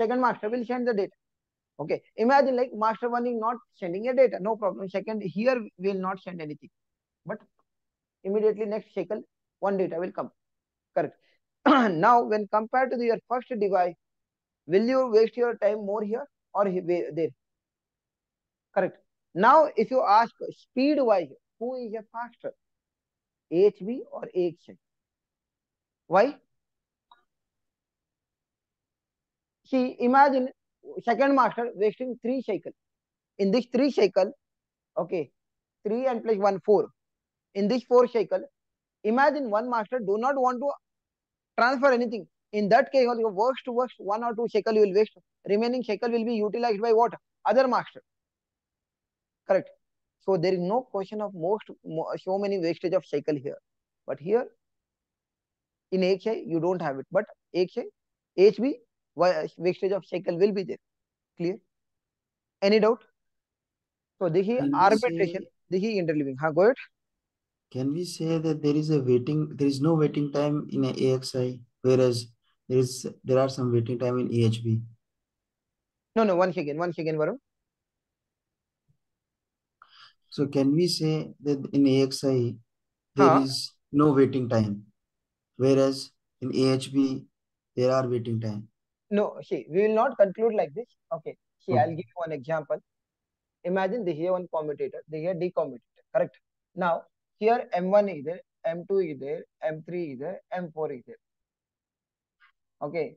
second master will send the data okay imagine like master one is not sending a data no problem. Second here will not send anything. But immediately next cycle one data will come. Correct. Now when compared to your first device will you waste your time more here or there? Correct. Now if you ask speed wise who is a faster HB or AXI why? See imagine second master wasting three cycle. In this three cycle okay three and plus one four. In this four cycle imagine one master do not want to transfer anything. In that case your worst to worst one or two cycle you will waste. Remaining cycle will be utilized by what? Other master. Correct? So there is no question of most so many wastage of cycle here. But here in HI you don't have it. But HI HB Uh, wastage of cycle will be there. Clear? Any doubt? So is arbitration is interleaving. huh, go ahead. Can we say that there is a waiting there is no waiting time in AXI whereas there is there are some waiting time in AHB no no once again once again Varun. So can we say that in AXI there huh? is no waiting time whereas in AHB there are waiting time no see we will not conclude like this. Okay. See okay. i'll give you one example. Imagine this is one commutator. This is d decommutator correct? Now here m1 is there m2 is there m3 is there m4 is there. Okay.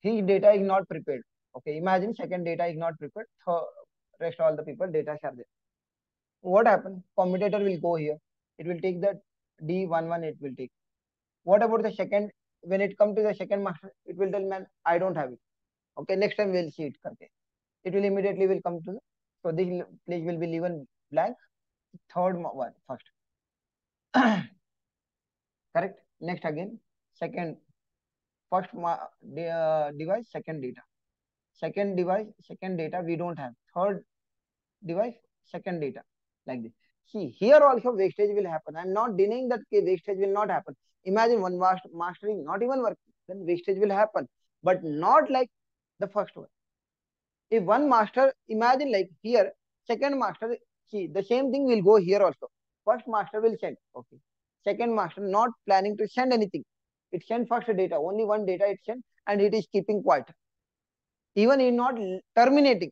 His data is not prepared. Okay. Imagine second data is not prepared. So rest all the people data are there. What happen? Commutator will go here. It will take the d11 it will take. What about the second when it come to the second master it will tell man i don't have it. Okay next time we'll see it karke it will immediately will come to the so this place will be leaving blank third one first correct? Next again second first uh, device second data second device second data we don't have third device second data like this see here also wastage will happen i'm not denying that wastage will not happen Imagine one master, mastering not even working, then wastage will happen, but not like the first one. if one master, imagine like here, second master, see the same thing will go here also. First master will send, okay. Second master not planning to send anything. It send first data, only one data it send and it is keeping quiet. Even in not terminating,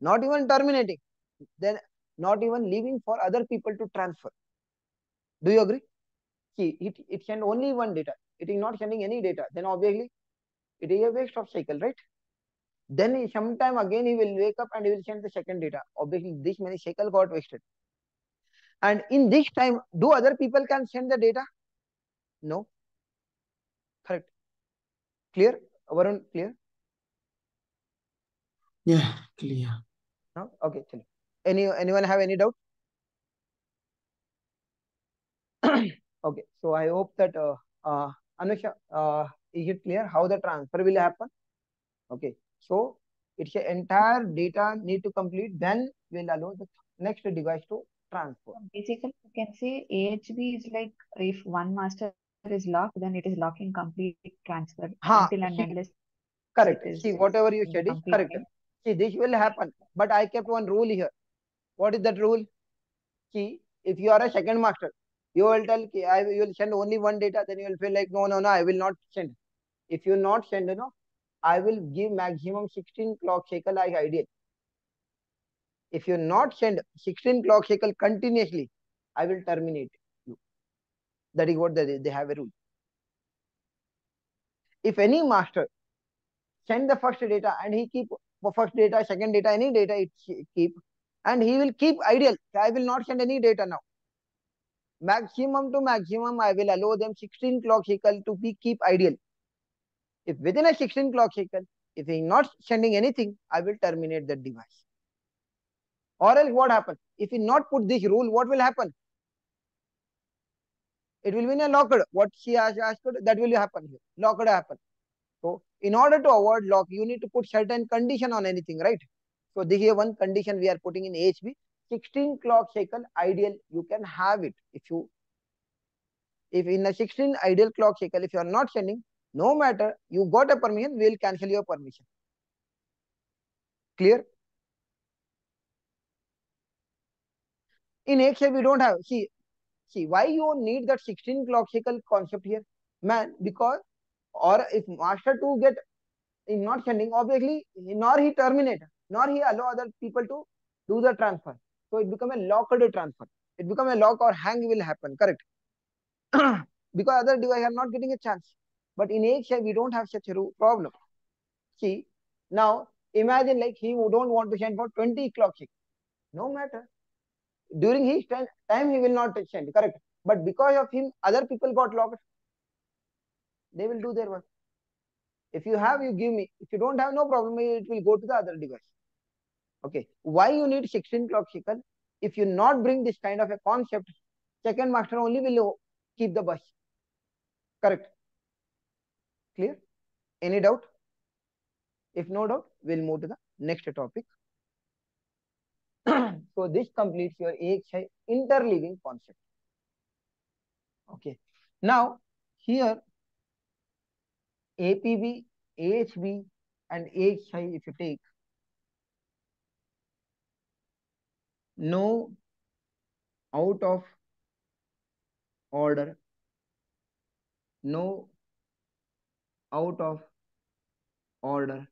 not even terminating, then not even leaving for other people to transfer. Do you agree? See, it, it send only one data. It is not sending any data. Then obviously, it is a waste of cycle, right? Then sometime again he will wake up and he will send the second data. Obviously, this many cycle got wasted. And in this time, do other people can send the data? No. Correct. Clear? Varun, clear? Yeah, clear. No? Okay, chalo. Any anyone have any doubt? okay, so I hope that uh, uh, Anusha, uh, is it clear how the transfer will happen? Okay, so it's a entire data need to complete, then we'll allow the next device to transfer. Basically, you can say AHB is like if one master is locked, then it is locking complete transfer Ha, until and unless Correct. See, whatever you said is correct. See, this will happen, but I kept one rule here. What is that rule? See, if you are a second master, you will tell, I you will send only one data, then you will feel like, no, no, no, I will not send. If you not send, you know, I will give maximum 16 clock cycle as ideal. If you not send 16 clock cycle continuously, I will terminate you. That is what they, they have a rule. If any master send the first data and he keep first data, second data, any data it keep, and he will keep ideal. I will not send any data now. Maximum to maximum, I will allow them 16 clock cycle to be keep ideal. If within a 16 clock cycle, if he not sending anything, I will terminate that device. Or else what happens? If he not put this rule, what will happen? It will be in a locked. What she has asked, that will happen here. Locked happen. So in order to avoid lock, you need to put certain condition on anything, right? So this is one condition we are putting in AHB. 16 clock cycle ideal, you can have it. If you, if in a 16 ideal clock cycle, if you are not sending, no matter you got a permission, we will cancel your permission. Clear? In AHB, we don't have, see, see, why you need that 16 clock cycle concept here? Man, because, or if master 2 get in not sending, obviously, nor he terminate, nor he allow other people to do the transfer. So it become a locked transfer. It become a lock or hang will happen, correct? because other device are not getting a chance. But in AXI, we don't have such a problem. See, now imagine like he don't want to send for 20 clock cycle. No matter. During his time, he will not send, correct? But because of him, other people got locked. They will do their work. If you have, you give me. If you don't have, no problem. It will go to the other device. Okay. Why you need 16 clock cycle? If you not bring this kind of a concept, second master only will keep the bus. Correct. Clear? Any doubt? If no doubt, we'll move to the next topic. so this completes your AXI interleaving concept. Okay. Now, here, APB, AHB, and AXI, if you take, no out of order, no out of order,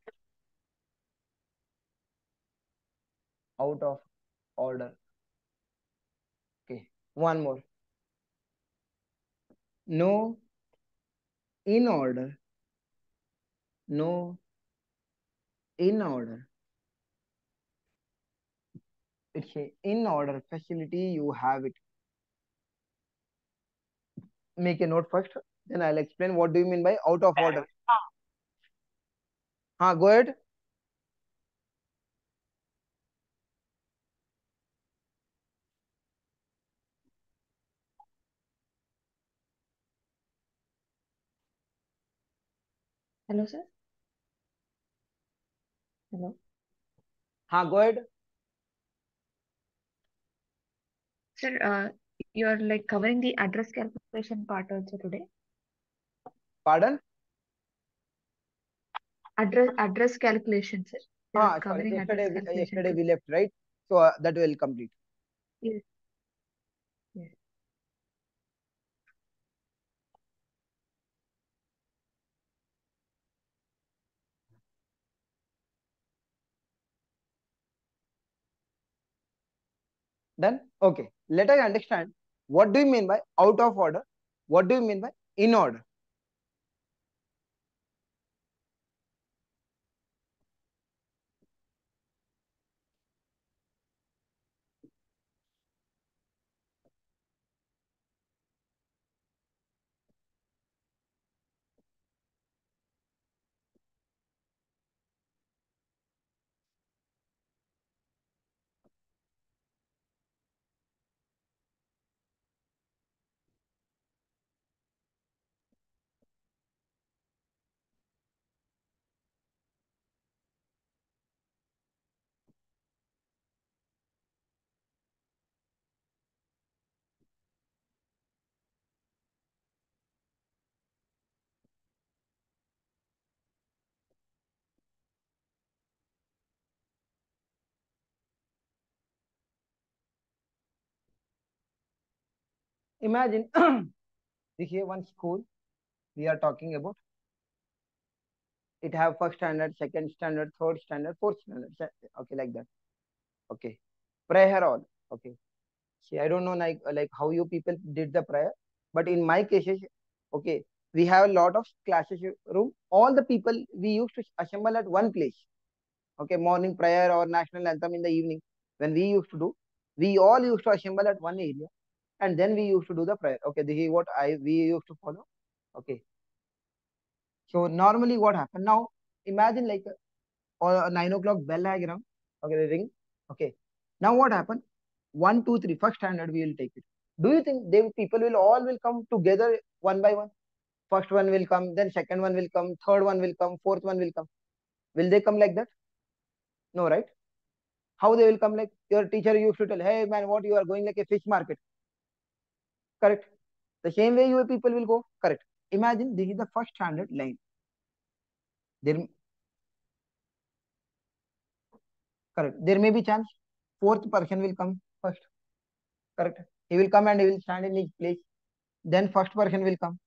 out of order. Okay, one more. No in order, no in order. It's a in order facility, you have it. Make a note first, then I'll explain what do you mean by out of order. Ah, go ahead. Hello, sir. Hello. Ah, go ahead. Sir, uh, you're like covering the address calculation part also today. Pardon? Address address calculation, sir. Ah, sorry. covering address Yesterday, we, calculation yesterday we left, right? So uh, that will complete. Yes. Yes. Done? Okay. Let us understand what do you mean by out of order? What do you mean by in order? Imagine is one school we are talking about. It have first standard, second standard, third standard, fourth standard. Okay, like that. Okay. Prayer all. Okay. See, I don't know like uh, like how you people did the prayer, but in my cases, okay, we have a lot of classes room. All the people we used to assemble at one place. Okay, morning prayer or national anthem in the evening. When we used to do, we all used to assemble at one area and then we used to do the prayer. Okay, this is what I we used to follow. Okay. So normally what happened now? Imagine like or nine o'clock bell diagram. Okay, the ring. Okay. Now what happened? one two three First standard we will take it. Do you think they people will all will come together one by one? First one will come, then second one will come, third one will come, fourth one will come. Will they come like that? No, right? How they will come like your teacher used to tell, hey man, what you are going like a fish market. Correct. The same way your people will go. Correct. Imagine this is the first standard line. There, correct. There may be chance fourth person will come first. Correct. He will come and he will stand in his place. Then first person will come.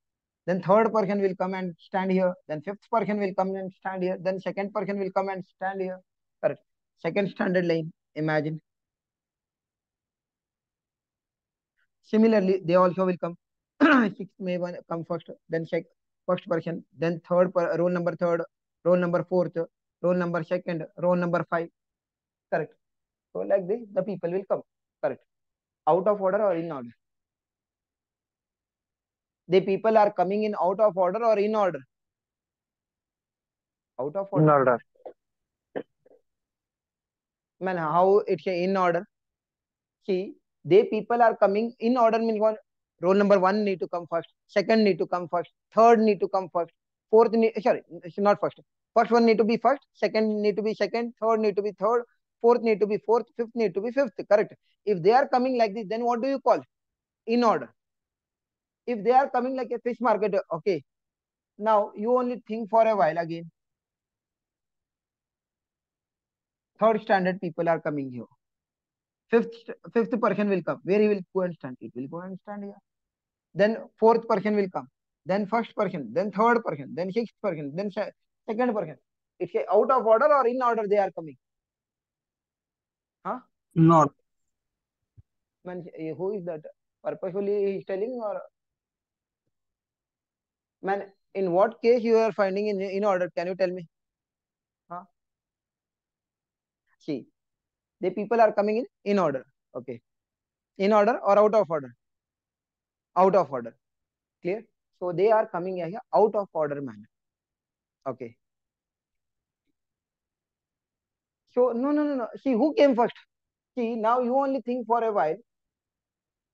Then third person will come and stand here. Then fifth person will come and stand here. Then second person will come and stand here. Correct. Second standard line. Imagine. Similarly, they also will come. Sixth may one come first, then check first person, then third per, roll number third, roll number fourth, roll number second, roll number five. Correct. So like this, the people will come. Correct. Out of order or in order? The people are coming in out of order or in order? Out of order. In order. Man, how it's in order? See, they people are coming in order means one roll number one need to come first second need to come first third need to come first fourth need sorry not first. First one need to be first second need to be second third need to be third fourth need to be fourth fifth need to be fifth correct? If they are coming like this then what do you call? In order. If they are coming like a fish market okay. Now you only think for a while again. Third standard people are coming here fifth fifth person will come. Where he will go and stand. It will go and stand here. Then fourth person will come. Then first person. Then third person. Then sixth person. Then second person. It's out of order or in order they are coming. Huh? Not. man eh, who is that? Purposefully he is telling or? Man in what case you are finding in in order? Can you tell me? Huh? See the people are coming in in order okay? In order or out of order? Out of order. Clear? So they are coming here out of order manner okay? So no no no no. See who came first? See now you only think for a while.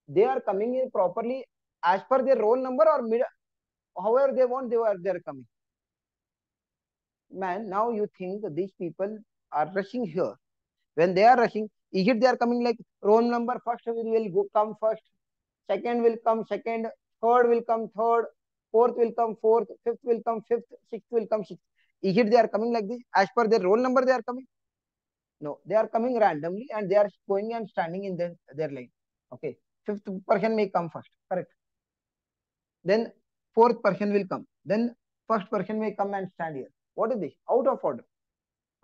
They are coming in properly as per their roll number or mid however they want they are they are coming. Man now you think these people are rushing here when they are rushing is it they are coming like roll number first will, come first second will come second third will come third fourth will come fourth fifth will come fifth sixth will come sixth is it they are coming like this as per their roll number they are coming No, they are coming randomly and they are going and standing in their, their line. Okay. Fifth person may come first. Correct. Then fourth person will come. Then first person may come and stand here. What is this? Out of order.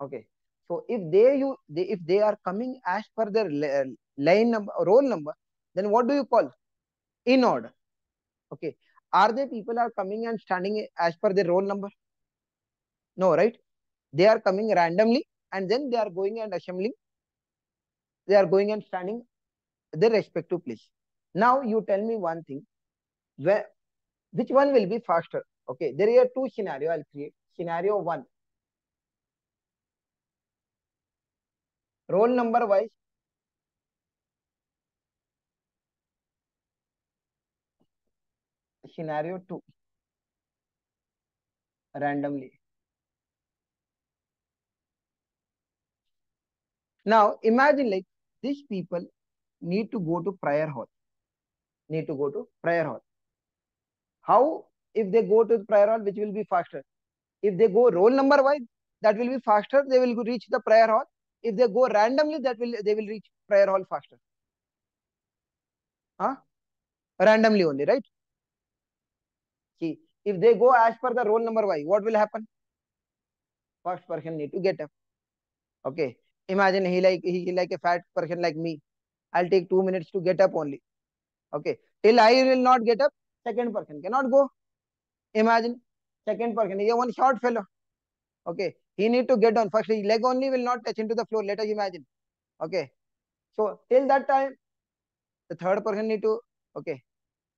Okay. So if they you they, if they are coming as per their uh, line number roll number, then what do you call? In order. Okay. Are they people are coming and standing as per their roll number? No, right? They are coming randomly and then they are going and assembling. They are going and standing their respective place. Now you tell me one thing. Where which one will be faster? Okay, there are two scenario I'll create. Scenario one. Roll number wise. Scenario two. Randomly. Now imagine like these people need to go to prayer hall. Need to go to prayer hall. How if they go to the prayer hall, which will be faster? If they go roll number wise, that will be faster. They will reach the prayer hall. If they go randomly, that will they will reach prayer hall faster. Huh? Randomly only, right? See, if they go as per the roll number wise, what will happen? First person need to get up. Okay imagine he like he like a fat person like me i'll take two minutes to get up only okay till i will not get up second person cannot go imagine second person he one short fellow okay he need to get down first his leg only will not touch into the floor let us imagine okay so till that time the third person need to okay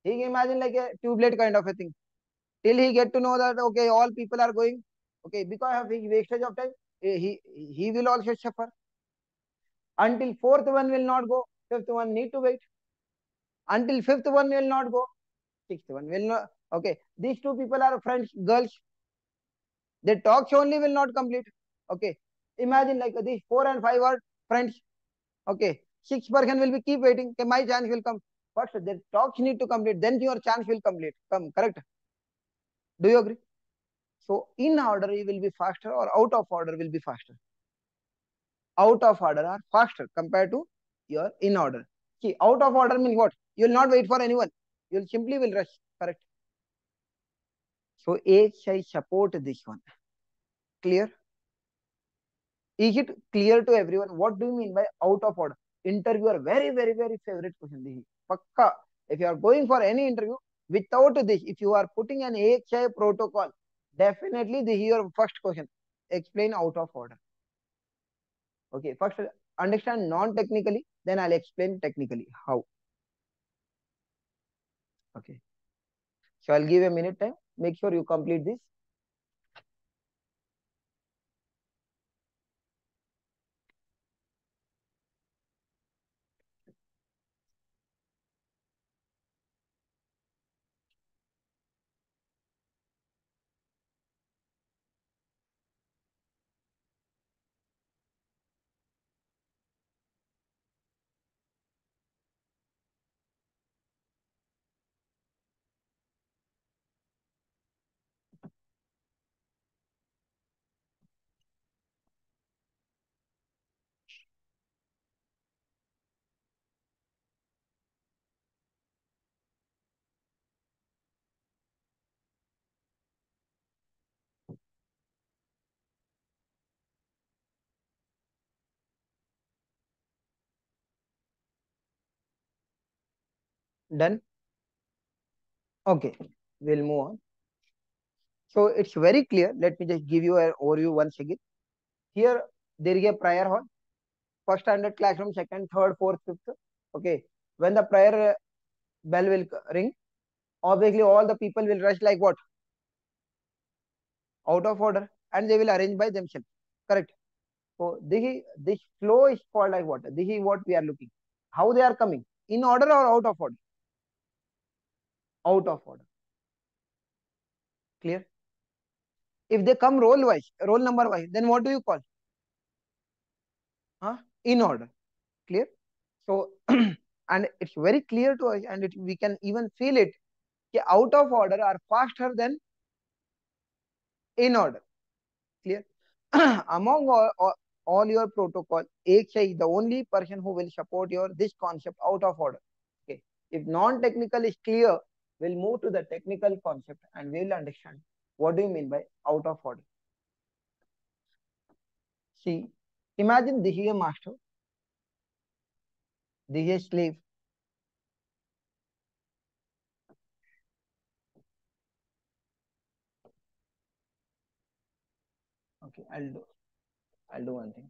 he imagine like a tubeless kind of a thing till he get to know that okay all people are going okay because of his wastage of time he he will also suffer until fourth one will not go fifth one need to wait until fifth one will not go sixth one will not okay these two people are friends girls their talks only will not complete. Okay. Imagine like these four and five are friends. Okay. Six person will be keep waiting. Okay my chance will come. First their talks need to complete. Then your chance will complete. Come correct? Do you agree? So in order you will be faster or out of order will be faster? Out of order are faster compared to your in order. See, out of order means what? You will not wait for anyone. You will simply will rush. So shall support this one. Clear? Is it clear to everyone? What do you mean by out of order? Interviewer, very, very, very favorite question. Pakka. If you are going for any interview, without this, if you are putting an AXI protocol, definitely this is your first question. Explain out of order. Okay, first understand non-technically, then I'll explain technically how. Okay. So I'll give a minute time. Make sure you complete this. Done? Okay, we'll move on. So it's very clear. Let me just give you an overview once again. Here, there is a prayer hall. First standard classroom, second, third, fourth, fifth. Okay. When the prayer uh, bell will ring, obviously all the people will rush like what? Out of order. And they will arrange by themselves. Correct. So this, this flow is called like what? This is what we are looking. How they are coming? In order or out of order? Out of order. Clear? If they come roll wise, roll number wise, then what do you call? Huh? In order. Clear? So, and it's very clear to us and it, we can even feel it. Out of order are faster than in order. Clear? Among all, all, all your protocol. AXI is the only person who will support your this concept out of order. Okay. If non-technical is clear, we'll move to the technical concept and we'll understand what do you mean by out of order. See, imagine this is a master, this is a slave. Okay, I'll do I'll do one thing.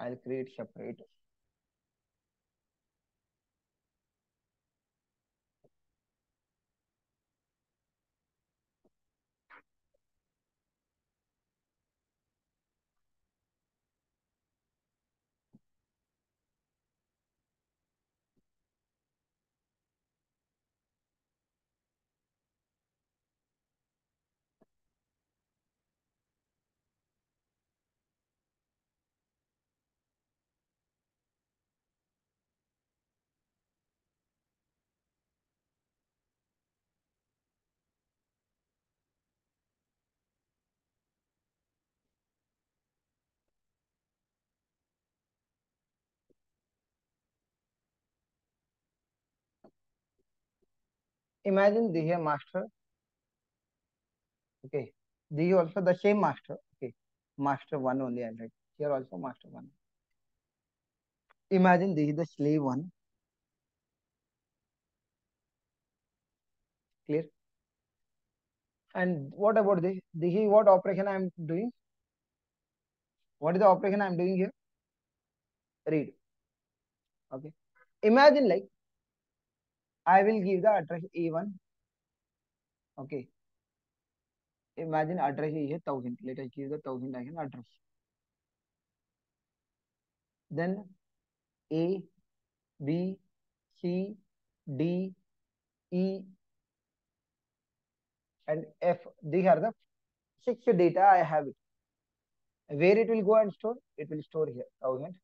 I'll create separate. Imagine is a master. Okay, is also the same master. Okay, master one only I'll write. Here also master one. Imagine this is the slave one. Clear? And what about this? This is what operation I am doing. What is the operation I am doing here? Read. Okay. Imagine like I will give the address A1. Okay. Imagine address is a thousand. Let us give the thousand again address. Then A, B, C, D, E, and F. These are the six data I have it. Where it will go and store? It will store here. Thousand,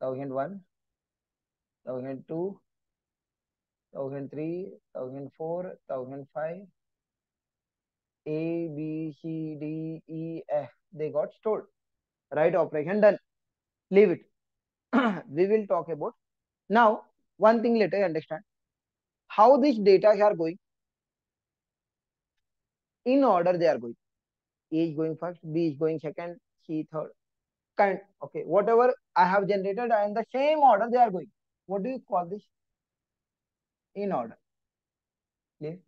thousand one, thousand two, thousand three, thousand four, thousand five. A, B, C, D, E, F. They got stored. Right operation done. Leave it. we will talk about. Now, one thing later understand. How these data are going. In order they are going. A is going first, B is going second, C third. Kind okay. Whatever I have generated in the same order they are going. What do you call this? In order. Clear?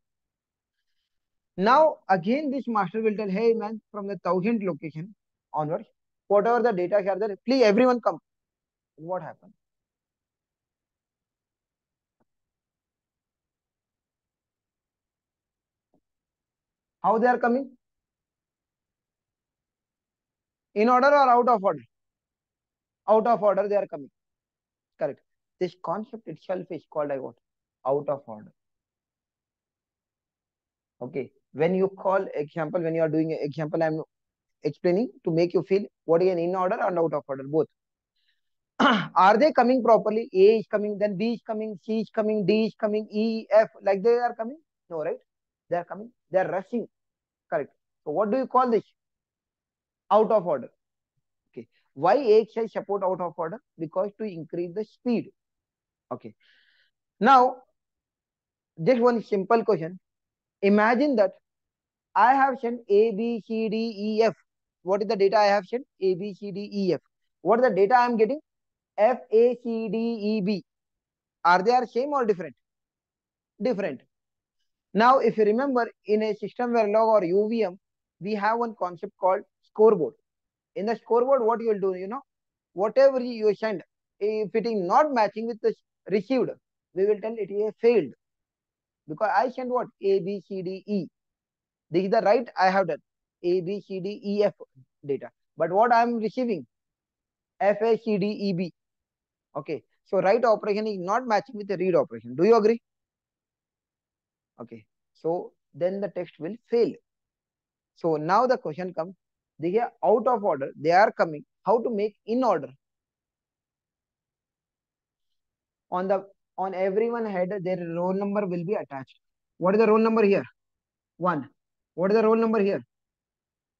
Now again this master will tell, hey man, from the thousand location onwards, whatever the data are there, please everyone come. What happened? How they are coming? In order or out of order? Out of order they are coming. Correct. This concept itself is called I what? Out of order. Okay. When you call example, when you are doing example, I'm explaining to make you feel what is an in order and out of order, both. are they coming properly? A is coming, then B is coming, C is coming, D is coming, E, F, like they are coming? No, right? They are coming, they are rushing. Correct. So what do you call this? Out of order. Okay. Why AXI support out of order? Because to increase the speed. Okay. Now, just one simple question. Imagine that I have sent A, B, C, D, E, F. What is the data I have sent? A, B, C, D, E, F. What is the data I am getting? F, A, C, D, E, B. Are they are same or different? Different. Now, if you remember in a system Verilog or UVM, we have one concept called scoreboard. In the scoreboard, what you will do, you know, whatever you send, if it is not matching with the received, we will tell it is a failed. Because I sent what? A, B, C, D, E. This is the right I have done. A, B, C, D, E, F data. But what I am receiving? F, A, C, D, E, B. Okay. So write operation is not matching with the read operation. Do you agree? Okay. So then the text will fail. So now the question comes, they are out of order. They are coming. How to make in order? On the on everyone head, their roll number will be attached. What is the roll number here? One. What is the roll number here?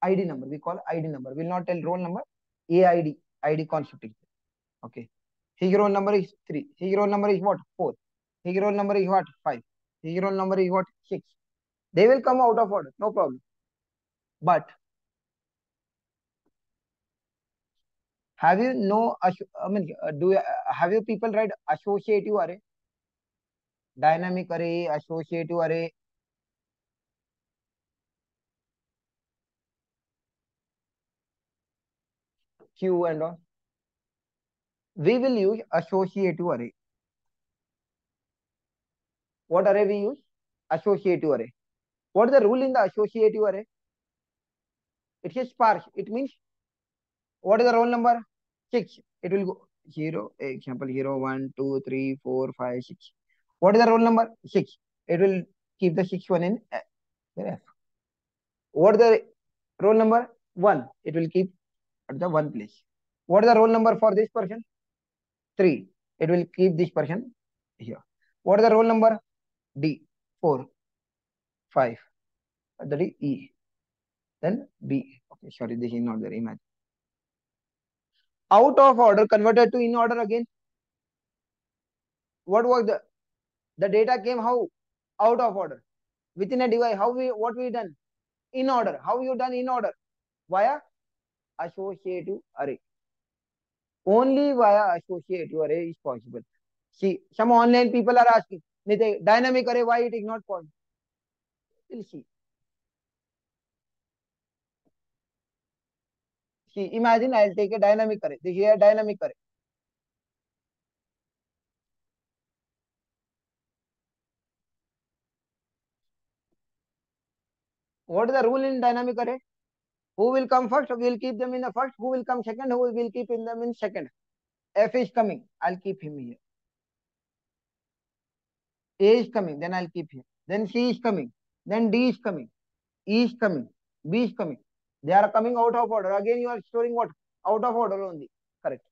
ID number. We call ID number. We'll not tell roll number. AID. ID concept. Okay. His roll number is three. His roll number is what? Four. His roll number is what? Five. His roll number is what? Six. They will come out of order. No problem. But have you no? I mean, do you, have you people write associative array? Associative array. Q and all. We will use associative array. What array we use? Associative array. What is the rule in the associative array? It is sparse. It means what is the roll number? 6. It will go 0, example 0, 1, 2, 3, 4, 5, 6. What is the roll number? 6. It will keep the 6 one in uh, F. What is the roll number? 1. It will keep at the 1 place. What is the roll number for this person? 3. It will keep this person here. What is the roll number? D. 4. 5. That is E. Then B. Okay, sorry, this is not the image. Out of order converted to in order again. What was the the data came how out of order within a device? How we what we done in order? How you done in order via associative array. Only via associative array is possible. See, some online people are asking, dynamic array, why it is not possible? We'll see. See, imagine I'll take a dynamic array. This is a dynamic array. What is the rule in dynamic array? Who will come first? We will keep them in the first. Who will come second? Who will keep in them in second? F is coming. I'll keep him here. A is coming. Then I'll keep him. Then C is coming. Then D is coming. E is coming. B is coming. They are coming out of order. Again, you are storing what? Out of order only. Correct.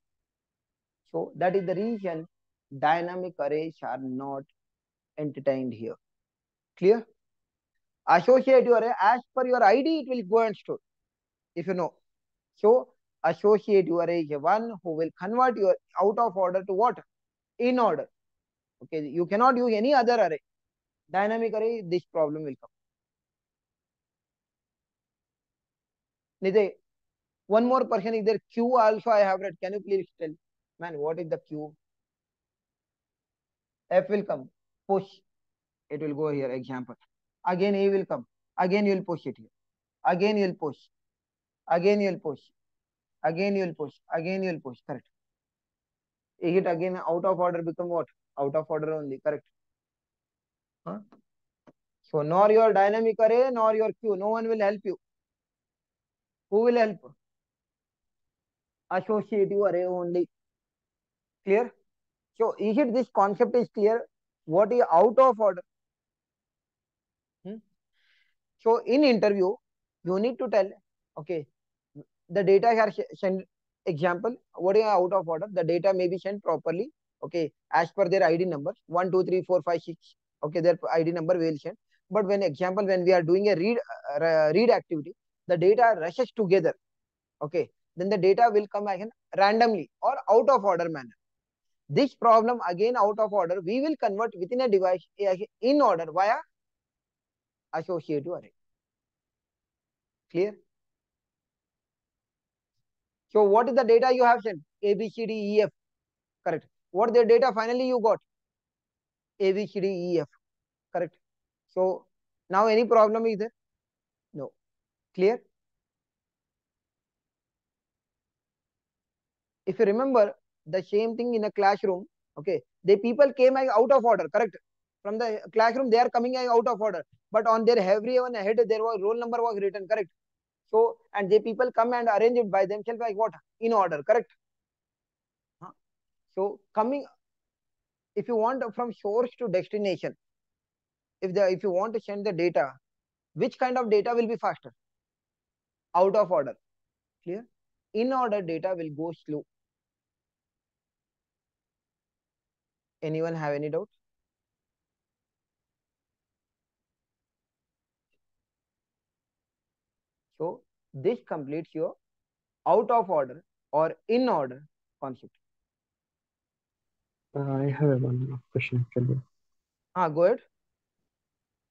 So that is the reason dynamic arrays are not entertained here. Clear? Associative array, as per your ID, it will go and store. If you know. So associative array is one who will convert your out of order to what? In order. Okay, you cannot use any other array. Dynamic array, this problem will come. Nidhe, one more person is there. Q also I have read. Can you please tell? Man, what is the Q? F will come. Push. It will go here. Example. Again A will come. Again you will push it here. Again you will push. Again you will push. Again you will push. Again you will push. Correct. Is it again out of order become what? Out of order only. Correct. Huh? So nor your dynamic array nor your queue. No one will help you. Who will help? Associative array only. Clear? So is it this concept is clear? What is out of order? So in interview, you need to tell, okay, the data are sent example, what is out of order? The data may be sent properly, okay, as per their ID numbers, 1, 2, 3, 4, 5, 6, okay, their ID number will send. But when example, when we are doing a read uh, read activity, the data rushes together, okay, then the data will come again randomly or out of order manner. This problem again out of order, we will convert within a device in order via associative array. Clear? So what is the data you have sent? A, B, C, D, E, F. Correct. What the data finally you got? A, B, C, D, E, F. Correct. So now any problem is there? No. Clear? If you remember the same thing in a classroom, okay, the people came out of order, correct? From the classroom, they are coming out of order. But on their everyone head, there was roll number was written, correct? So, and the people come and arrange it by themselves like what? In order, correct? Huh? So, coming, if you want from source to destination, if the if you want to send the data, which kind of data will be faster? Out of order. Clear? In order data will go slow. Anyone have any doubt? So this completes your out of order or in order concept. Uh, I have one more question actually. Ah, go ahead.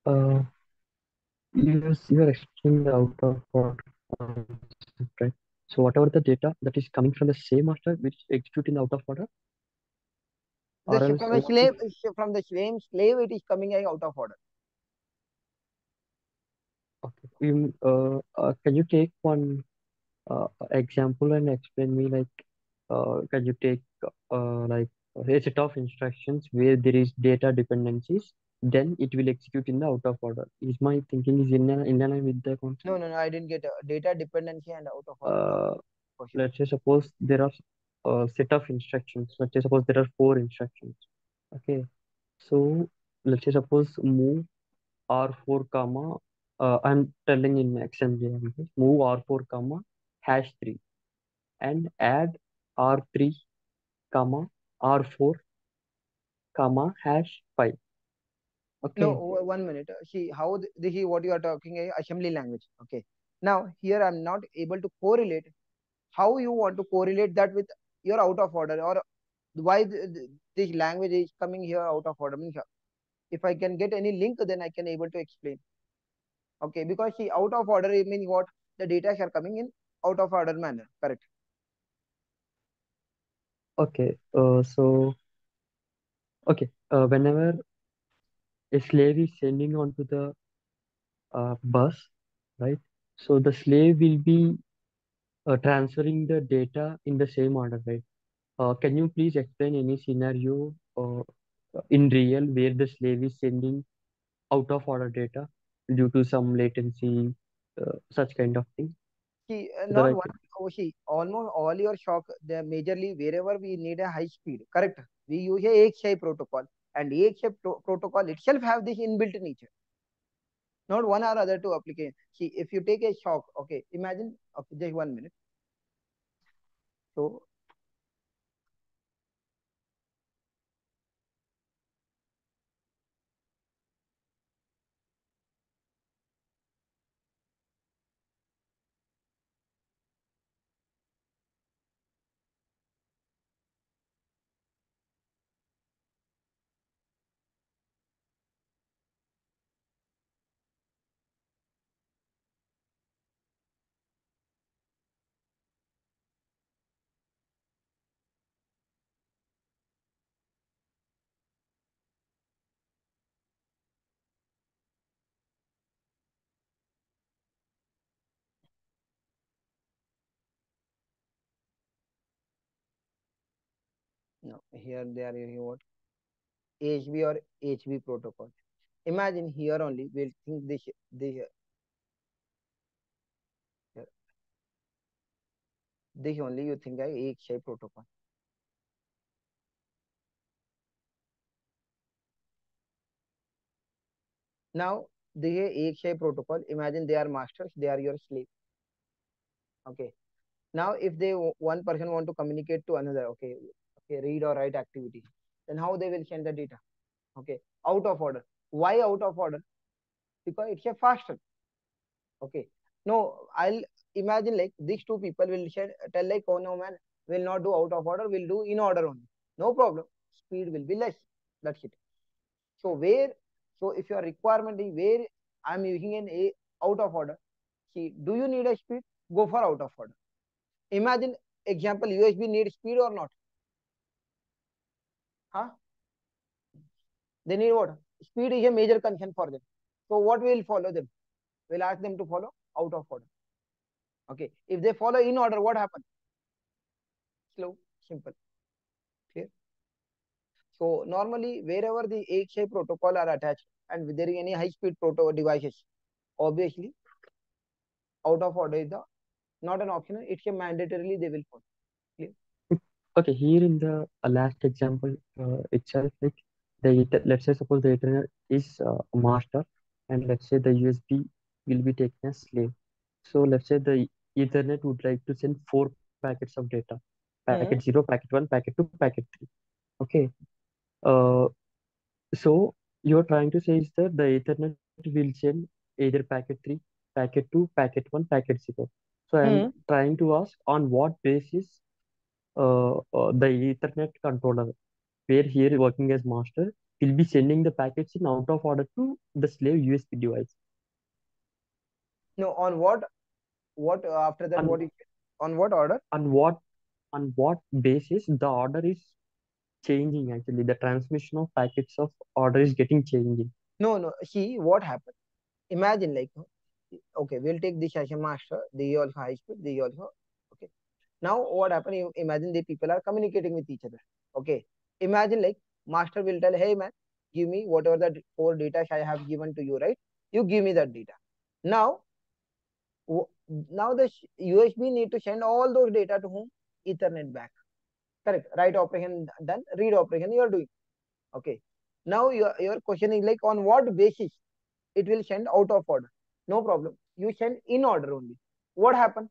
Uh, you you are explaining the out of order concept, right? So whatever the data that is coming from the same master which execute in out of order, The or sh- else from the slave from the same slave, it is coming out of order. You, uh, uh, can you take one uh, example and explain me like uh, can you take uh, like a set of instructions where there is data dependencies, then it will execute in the out of order. Is my thinking is in in line with the concept? No, no, no. I didn't get uh, data dependency and out of order. Uh, let's say suppose there are a set of instructions. Let's say suppose there are four instructions. Okay. So let's say suppose move R4 comma uh, I'm telling in language, move R4 comma hash 3 and add R3 comma R4 comma hash 5. Okay. No, one minute. Uh, See how th- this is what you are talking a assembly language. Okay. Now here I'm not able to correlate how you want to correlate that with your out of order or why th- th- this language is coming here out of order. Uh, if I can get any link, then I can able to explain. Okay, because see out of order it means what the data are coming in out of order manner. Correct. Okay. Uh, so okay. Uh, whenever a slave is sending onto the uh, bus, right? So the slave will be uh, transferring the data in the same order, right? Uh, can you please explain any scenario uh, in real where the slave is sending out of order data due to some latency, uh, such kind of thing? See, uh, So not one. Oh, see, almost all your shock, are majorly wherever we need a high speed. Correct. We use a HCI protocol, and HCI pro- protocol itself have this inbuilt nature. Not one or other two application. See, if you take a shock, okay, imagine. Okay, just one minute. So no, here they are using what HB or HB protocol. Imagine here only we'll think this this here. this only you think a HCI protocol. Now the HCI protocol. Imagine they are masters, they are your slave. Okay. Now if they one person want to communicate to another, okay, okay, read or write activity, then how they will send the data? Okay, out of order. Why out of order? Because it's a faster. Okay. No, I'll imagine like these two people will share, tell like, oh no man, will not do out of order, will do in order only. No problem. Speed will be less. That's it. So where, so if your requirement is where I'm using an a out of order, see, do you need a speed? Go for out of order. Imagine example USB need speed or not? Huh? They need what? Speed is a major concern for them. So what we will follow them? We'll ask them to follow out of order. Okay. If they follow in order, what happens? Slow, simple. Clear? So normally wherever the AXI protocol are attached and there is any high speed protocol devices, obviously out of order is the not an optional, it's a mandatorily they will follow. Okay, here in the uh, last example uh, itself, like the Ether- let's say suppose the Ethernet is uh, a master, and let's say the USB will be taken as slave. So let's say the Ethernet would like to send four packets of data, packet zero, packet one, packet two, packet three. Okay. Uh, so you're trying to say is that the Ethernet will send either packet three packet 2, packet 1, packet 0. So I'm Hmm. trying to ask on what basis the Ethernet controller, where here working as master, will be sending the packets in out of order to the slave USB device. No, on what? What uh, after that? On- What is on what order? On what on what basis the order is changing actually the transmission of packets of order is getting changing. No, no. See what happened. Imagine like, okay, we'll take this as a master. They also high speed. They also. Now what happened? Imagine the people are communicating with each other. Okay. Imagine like master will tell, hey man, give me whatever the four data I have given to you, right? You give me that data. Now, now the USB need to send all those data to whom? Ethernet back. Correct. Write operation done. Read operation you are doing. Okay. Now your your question is like on what basis it will send out of order? No problem. You send in order only. What happened? Oh,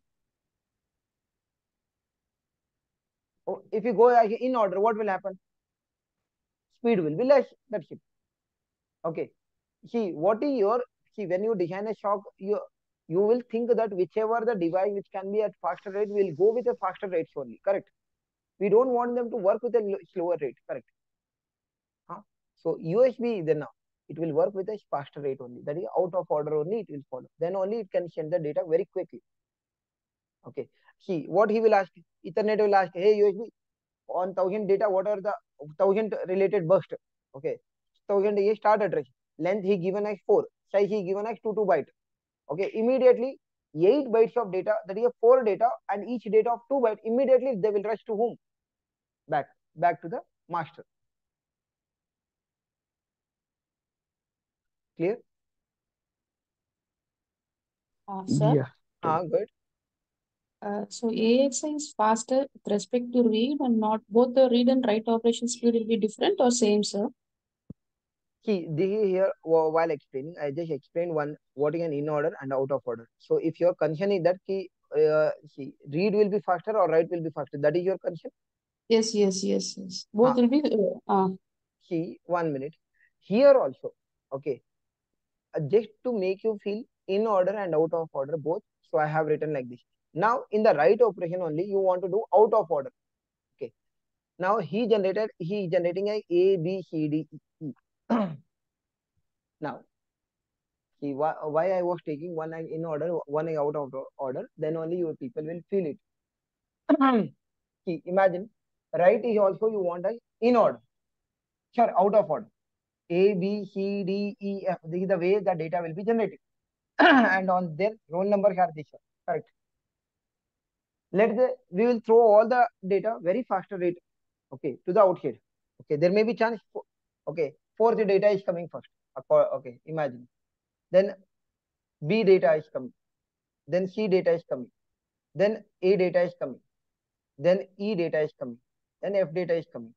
Oh, if you go in order, what will happen? Speed will be less. That's it. Okay. See, what is your see when you design a SoC, you you will think that whichever the device which can be at faster rate will go with a faster rate only. Correct. We don't want them to work with a slower rate. Correct. Huh? So USB then now it will work with a faster rate only. That is out of order only it will follow. Then only it can send the data very quickly. Okay. See what he will ask. Ethernet will ask, hey USB, on thousand data, what are the thousand related burst? Okay. Thousand is start address. Length he given as four. Size he given as two two byte. Okay. Immediately eight bytes of data. That is a four data, and each data of two byte. Immediately they will rush to whom? Back back to the master. Clear? Uh, sir, Yeah. Ah, good. Uh, so AXI is faster with respect to read and not both the read and write operation speed will be different or same, sir? See, this is here while explaining, I just explained one what is an in order and out of order. So if your concern is that key, uh, see, read will be faster or write will be faster, that is your concern. Yes, yes, yes, yes. Both Ah. will be, uh, uh, See, one minute. Here also, okay, uh, just to make you feel in order and out of order both. So I have written like this. Now in the right operation only, you want to do out of order. Okay. Now he generated, he is generating a A, B, C, D, E, now see why, why I was taking one in order, one out of order, then only your people will feel it. see, imagine right is also you want a in order. Sure, out of order. A, B, C, D, E, F. This is the way the data will be generated. and on their roll numbers are this. Correct. Let the we will throw all the data very faster rate. Okay, to the outside. Okay, there may be chance. Okay, For, fourth data is coming first. Okay, imagine. Then B data is coming. Then C data is coming. Then A data is coming. Then E data is coming. Then F data is coming.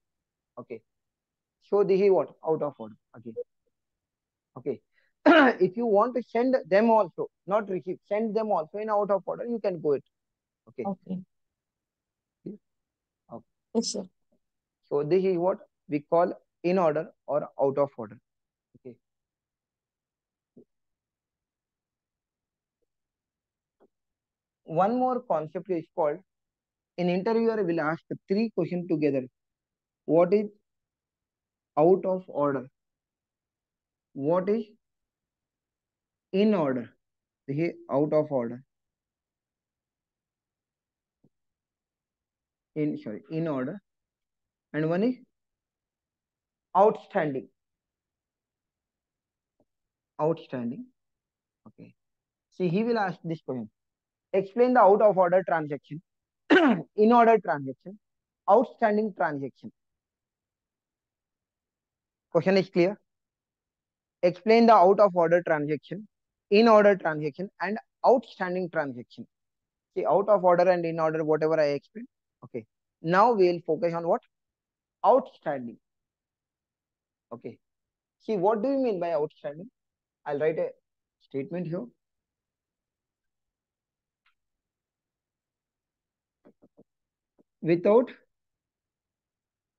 Okay. So this is what? Out of order again. Okay. if you want to send them also, not receive, send them also in out of order, you can go it. Okay. okay. Okay. Yes, sir. So this is what we call in order or out of order. Okay. One more concept is called an interviewer will ask three questions together. What is out of order? What is in order? This is out of order. In sorry, in order. And one is outstanding. Outstanding. Okay. See, he will ask this question. Explain the out of order transaction, in order transaction, outstanding transaction. Question is clear? Explain the out of order transaction, in order transaction, and outstanding transaction. See, out of order and in order, whatever I explained. Okay. Now we will focus on what? Outstanding. Okay. See, what do you mean by outstanding? I'll write a statement here. Without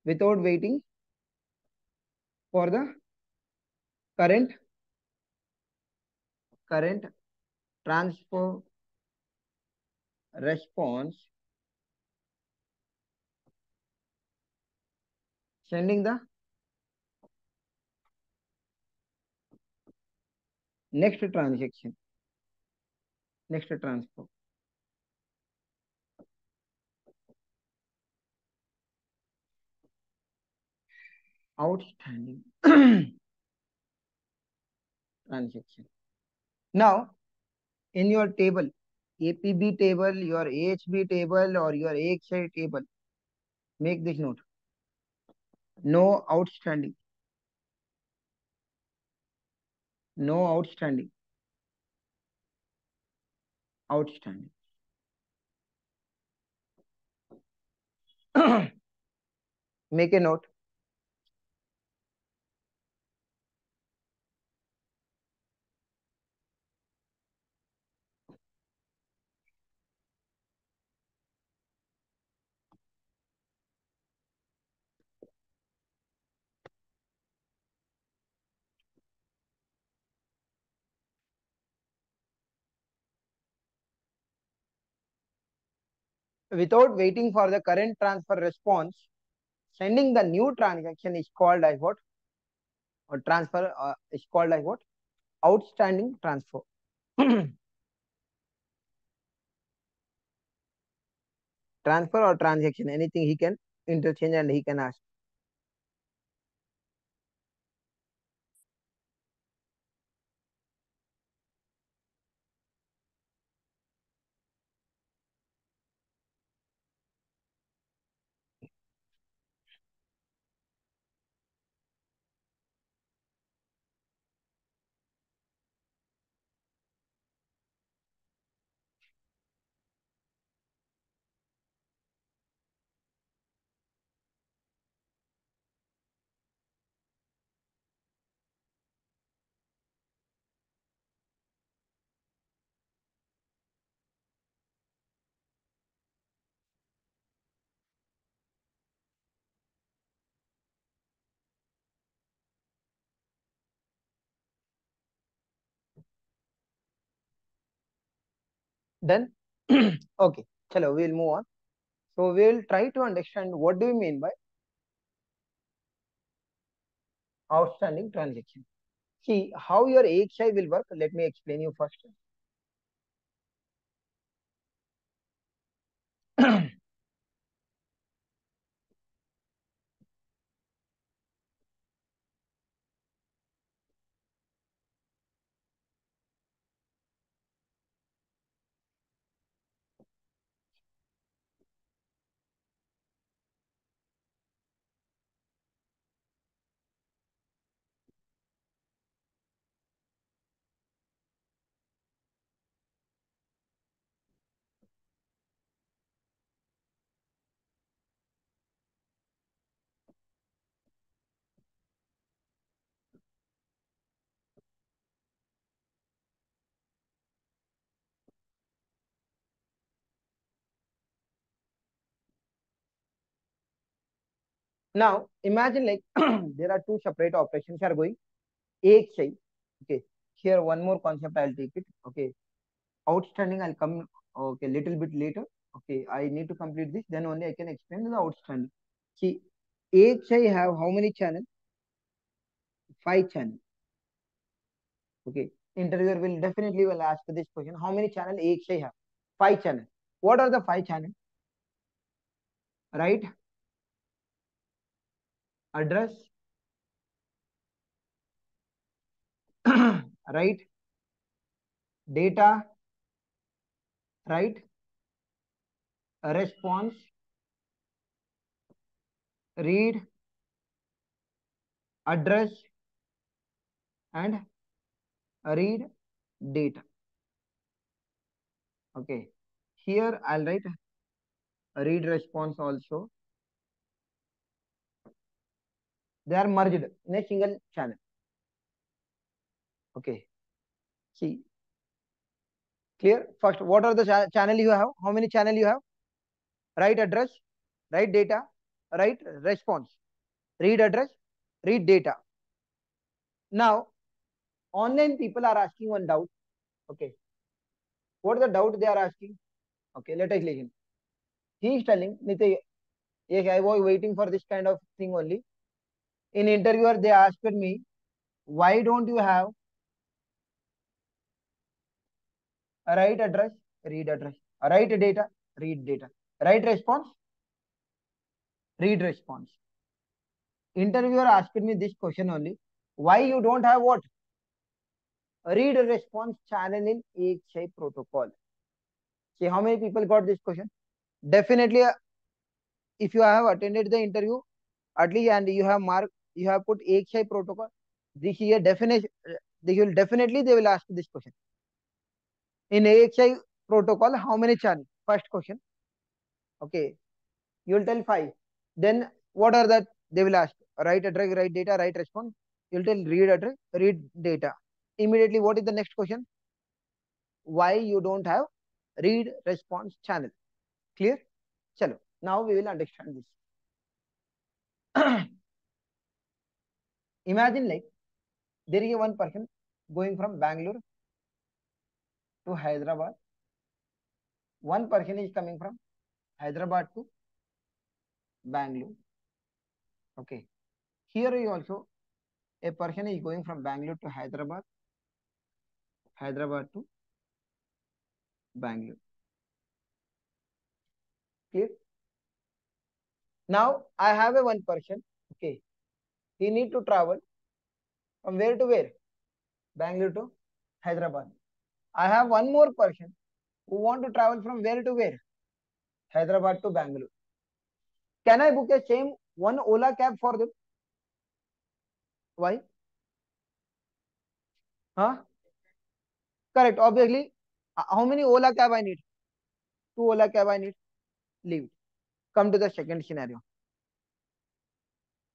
without waiting for the current current transfer response sending the next transaction next transfer outstanding transaction now in your table APB table, your AHB table, or your AXI table. Make this note. No outstanding. No outstanding. Outstanding. Make a note. Without waiting for the current transfer response, sending the new transaction is called as what? Or transfer uh, is called as what? Outstanding transfer. transfer or transaction, anything he can interchange and he can ask. Done? okay, chalo, we'll move on. So we'll try to understand what do you mean by outstanding transaction. See how your AXI will work. Let me explain you first. Now imagine like there are two separate operations are going. AXI. Okay. Here one more concept I'll take it. Okay. Outstanding I'll come okay little bit later. Okay. I need to complete this. Then only I can explain the outstanding. See AXI have how many channels? Five channels. Okay. Interviewer will definitely will ask this question. How many channel AXI have? Five channels. What are the five channels? Right? Address. Write data. Write a response. Read. Address. And read data. Okay. Here i'll write read response also they are merged in a single channel. Okay. See. Clear? First, what are the cha channel you have? How many channel you have? Write address, write data, write response, read address, read data. Now, online people are asking one doubt. Okay. What the doubt they are asking? Okay, let us listen. He is telling, Nitya, yes, I was waiting for this kind of thing only. In interviewer, they asked me, why don't you have a write address, read address, a write data, read data, write response, read response. Interviewer asked me this question only, why you don't have what? Read response channel in AXI protocol. See how many people got this question? Definitely, if you have attended the interview, at least and you have marked, you have put AXI protocol, a definition, they will definitely, they will ask this question. In AXI protocol, how many channels? First question. Okay. You will tell five. Then what are that? They will ask write address, write data, write response. You will tell read address, read data. Immediately, what is the next question? Why you don't have read response channel? Clear? Chalo. Now we will understand this. Imagine like there is one person going from Bangalore to Hyderabad. One person is coming from Hyderabad to Bangalore. Okay. Here is also a person is going from Bangalore to Hyderabad. Hyderabad to Bangalore. Clear? Now I have a one person. He need to travel from where to where? Bangalore to Hyderabad. I have one more person who want to travel from where to where? Hyderabad to Bangalore. Can I book a same one Ola cab for them? Why? Huh? Correct. Obviously, how many Ola cab I need? Two Ola cab I need. Leave. Come to the second scenario.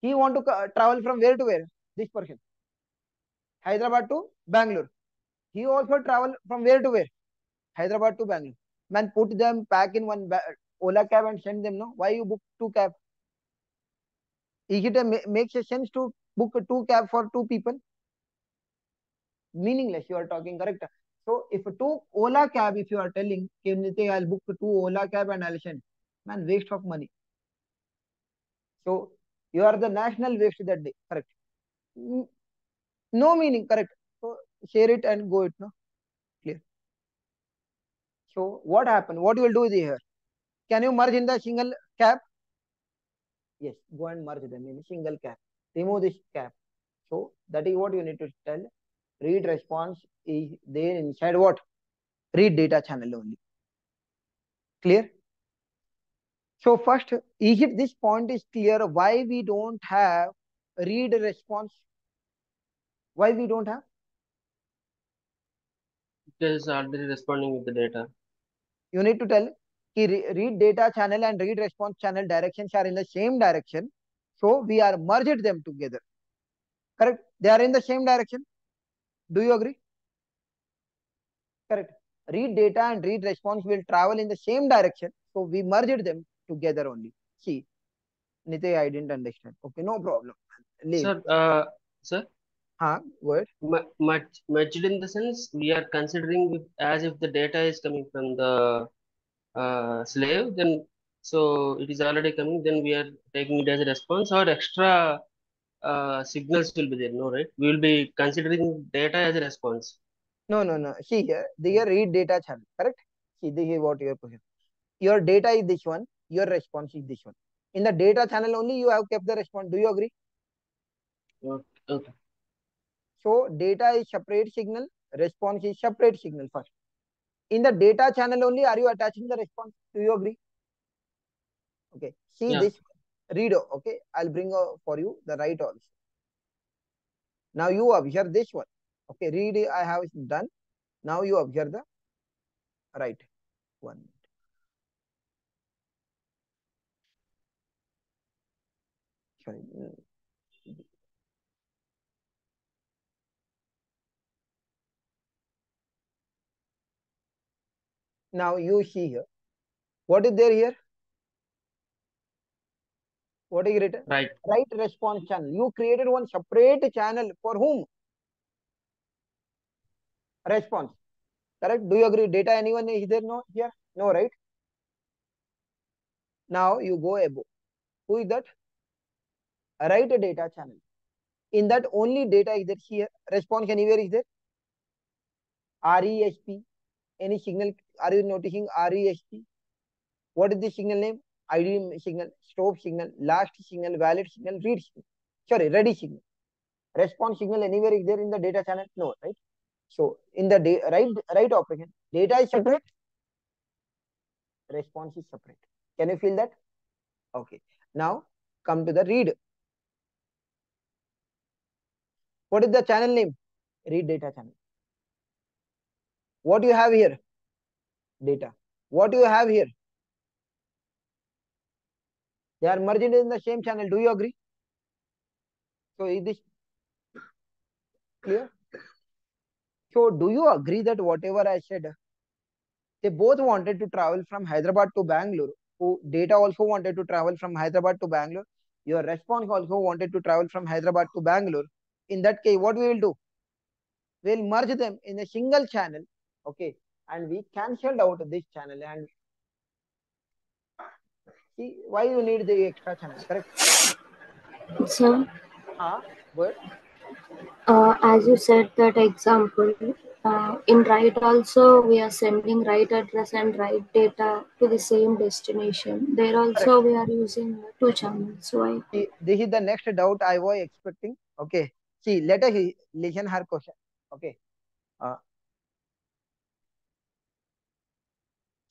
He want to travel from where to where? This person. Hyderabad to Bangalore. He also travel from where to where? Hyderabad to Bangalore. Man, put them pack in one Ola cab and send them. No, why you book two cab? Is it a makes a sense to book a two cab for two people? Meaningless. You are talking correct. So if two Ola cab, if you are telling, I'll book two Ola cab and I'll send, man, waste of money. So you are the national waste that day. Correct. No meaning. Correct. So share it and go it. No, clear. So what happened? What you will do is here? Can you merge in the single cap? Yes, go and merge them in single cap. Remove this cap. So that is what you need to tell. Read response is there inside what? Read data channel only. Clear? So first, is it this point is clear why we don't have read response? Why we don't have? Because already responding with the data. You need to tell read data channel and read response channel directions are in the same direction. So we are merged them together. Correct? They are in the same direction. Do you agree? Correct. Read data and read response will travel in the same direction. So we merged them together only. See, Nitya, I didn't understand. Okay, no problem. Leave. Sir, uh, sir. Huh, what? Much merged in the sense we are considering as if the data is coming from the uh, slave, then so it is already coming, then we are taking it as a response or extra uh, signals will be there, no, right? We will be considering data as a response. No, no, no. See here, they are read data channel, correct? See, this is what you are question. Your data is this one, your response is this one. In the data channel only, you have kept the response. Do you agree? Okay. So data is separate signal, response is separate signal first. In the data channel only, are you attaching the response? Do you agree? Okay. See Yeah. this read. Okay. I'll bring uh, for you the write also. Now you observe this one. Okay. Read I have done. Now you observe the write one. Sorry. Now you see here. What is there here? What is written? Right. Right response channel. You created one separate channel for whom? Response. Correct? Do you agree? Data anyone is there? No here? No, right? Now you go above. Who is that? Write a data channel. In that only data is there here. Response anywhere is there. RESP. Any signal? Are you noticing RESP? What is the signal name? ID signal, stop signal, last signal, valid signal, read signal. Sorry, ready signal. Response signal anywhere is there in the data channel? No, write? So in the write right operation, data is separate, mm-hmm. response is separate. Can you feel that? Okay. Now come to the read. What is the channel name? Read data channel. What do you have here? Data. What do you have here? They are merged in the same channel. Do you agree? So is this clear? So do you agree that whatever I said, they both wanted to travel from Hyderabad to Bangalore. Who data also wanted to travel from Hyderabad to Bangalore. Your response also wanted to travel from Hyderabad to Bangalore. In that case, what we will do? We'll merge them in a single channel. Okay. And we cancelled out this channel and see why you need the extra channel, correct? So, Ah, good. uh, as you said that example, uh, in write also we are sending write address and write data to the same destination. There also we are using two channels. See, this is the next doubt I was expecting. Okay. See, let us listen her question. Okay. Uh,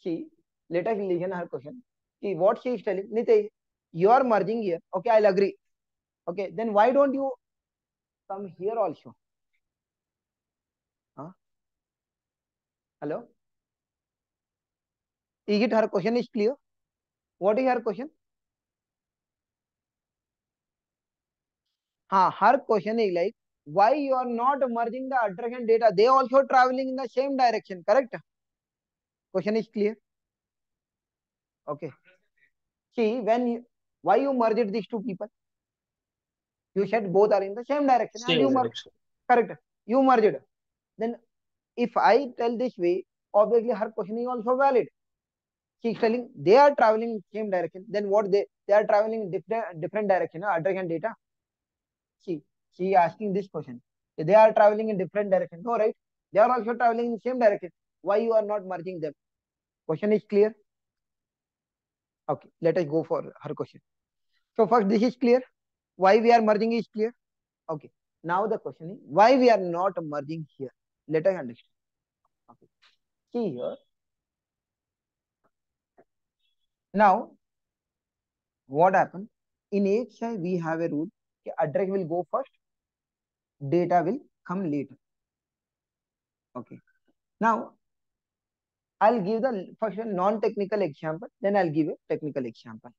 see, let us listen her question. See, what she is telling, Nitya, you are merging here. Okay, I'll agree. Okay, then why don't you come here also? Huh? Hello? Is it her question is clear? What is her question? Huh, her question is like, why you are not merging the address and data? They also traveling in the same direction, correct? Question is clear? Okay. See, when you, why you merged these two people? You said both are in the same direction. Same and you. Merged. Correct. You merged. Then if I tell this way, obviously her question is also valid. She is telling they are traveling in same direction. Then what they they are traveling different different direction, uh, address and data. She is asking this question. They are traveling in different direction. No, right? They are also traveling in same direction. Why you are not merging them? Question is clear? Okay, let us go for her question. So first this is clear. Why we are merging is clear. Okay. Now the question is why we are not merging here. Let us understand. Okay. See here. Now, what happened? In AXI, we have a rule. Okay, address will go first. Data will come later. Okay. Now, I'll give the first non-technical example, then I'll give a technical example.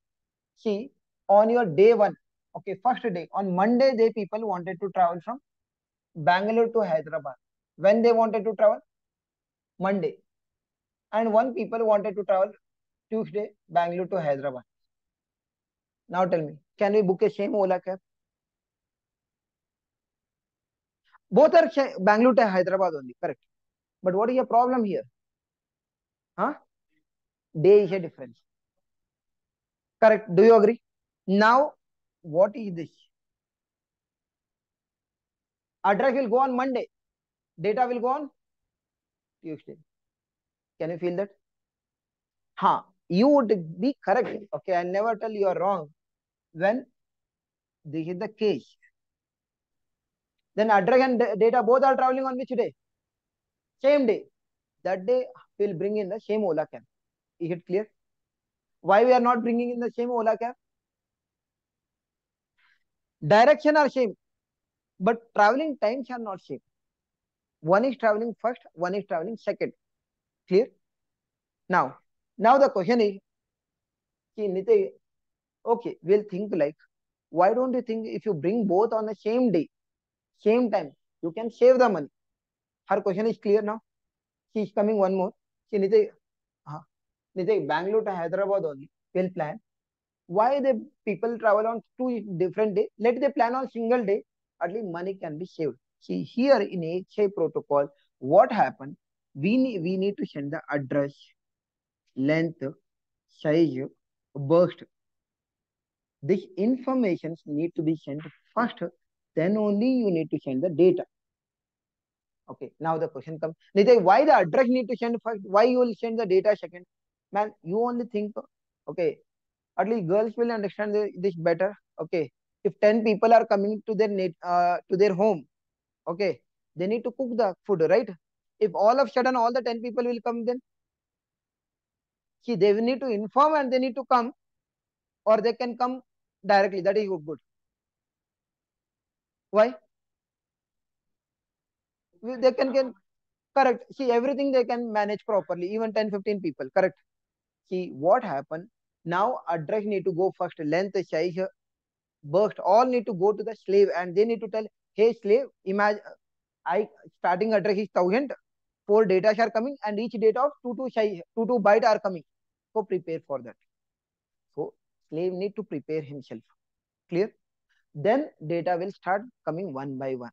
See, on your day one, okay, first day, on Monday, they people wanted to travel from Bangalore to Hyderabad. When they wanted to travel? Monday. And one people wanted to travel Tuesday, Bangalore to Hyderabad. Now tell me, can we book a same Ola cab? Both are Bangalore to Hyderabad only, correct. But what is your problem here? Huh? Day is a difference. Correct. Do you agree? Now, what is this? Address will go on Monday. Data will go on Tuesday. Can you feel that? Huh. You would be correct. Okay, I never tell you are wrong. When this is the case, then address and data both are traveling on which day? Same day. That day we'll bring in the same Ola cab. Is it clear? Why we are not bringing in the same Ola cab? Direction are same, but traveling times are not same. One is traveling first, one is traveling second. Clear? Now, now the question is, okay, we'll think like, why don't you think if you bring both on the same day, same time, you can save the money? Her question is clear now. She is coming one more. She Nitay, uh, Nitay, Bangalore to Hyderabad only. We'll plan. Why the people travel on two different day? Let they plan on single day. At least money can be saved. See here in AXI protocol, what happened? we need we need to send the address, length, size, burst. this informations need to be sent first. Then only you need to send the data. Okay, now the question comes. Nitya, why the address need to send first? Why you will send the data second? Man, you only think, okay, at least girls will understand this better. Okay, if 10 people are coming to their net, uh, to their home, okay, they need to cook the food, right? If all of a sudden all the 10 people will come, then see, they will need to inform and they need to come, or they can come directly. That is good. Why? They can get correct. See, everything they can manage properly, even 10, 15 people, correct? See, what happened? Now address need to go first, length, size, burst, all need to go to the slave and they need to tell, hey slave, imagine I starting address is 1000, four data are coming and each data of two two size, two two byte are coming. So prepare for that. So slave need to prepare himself. Clear? Then data will start coming one by one.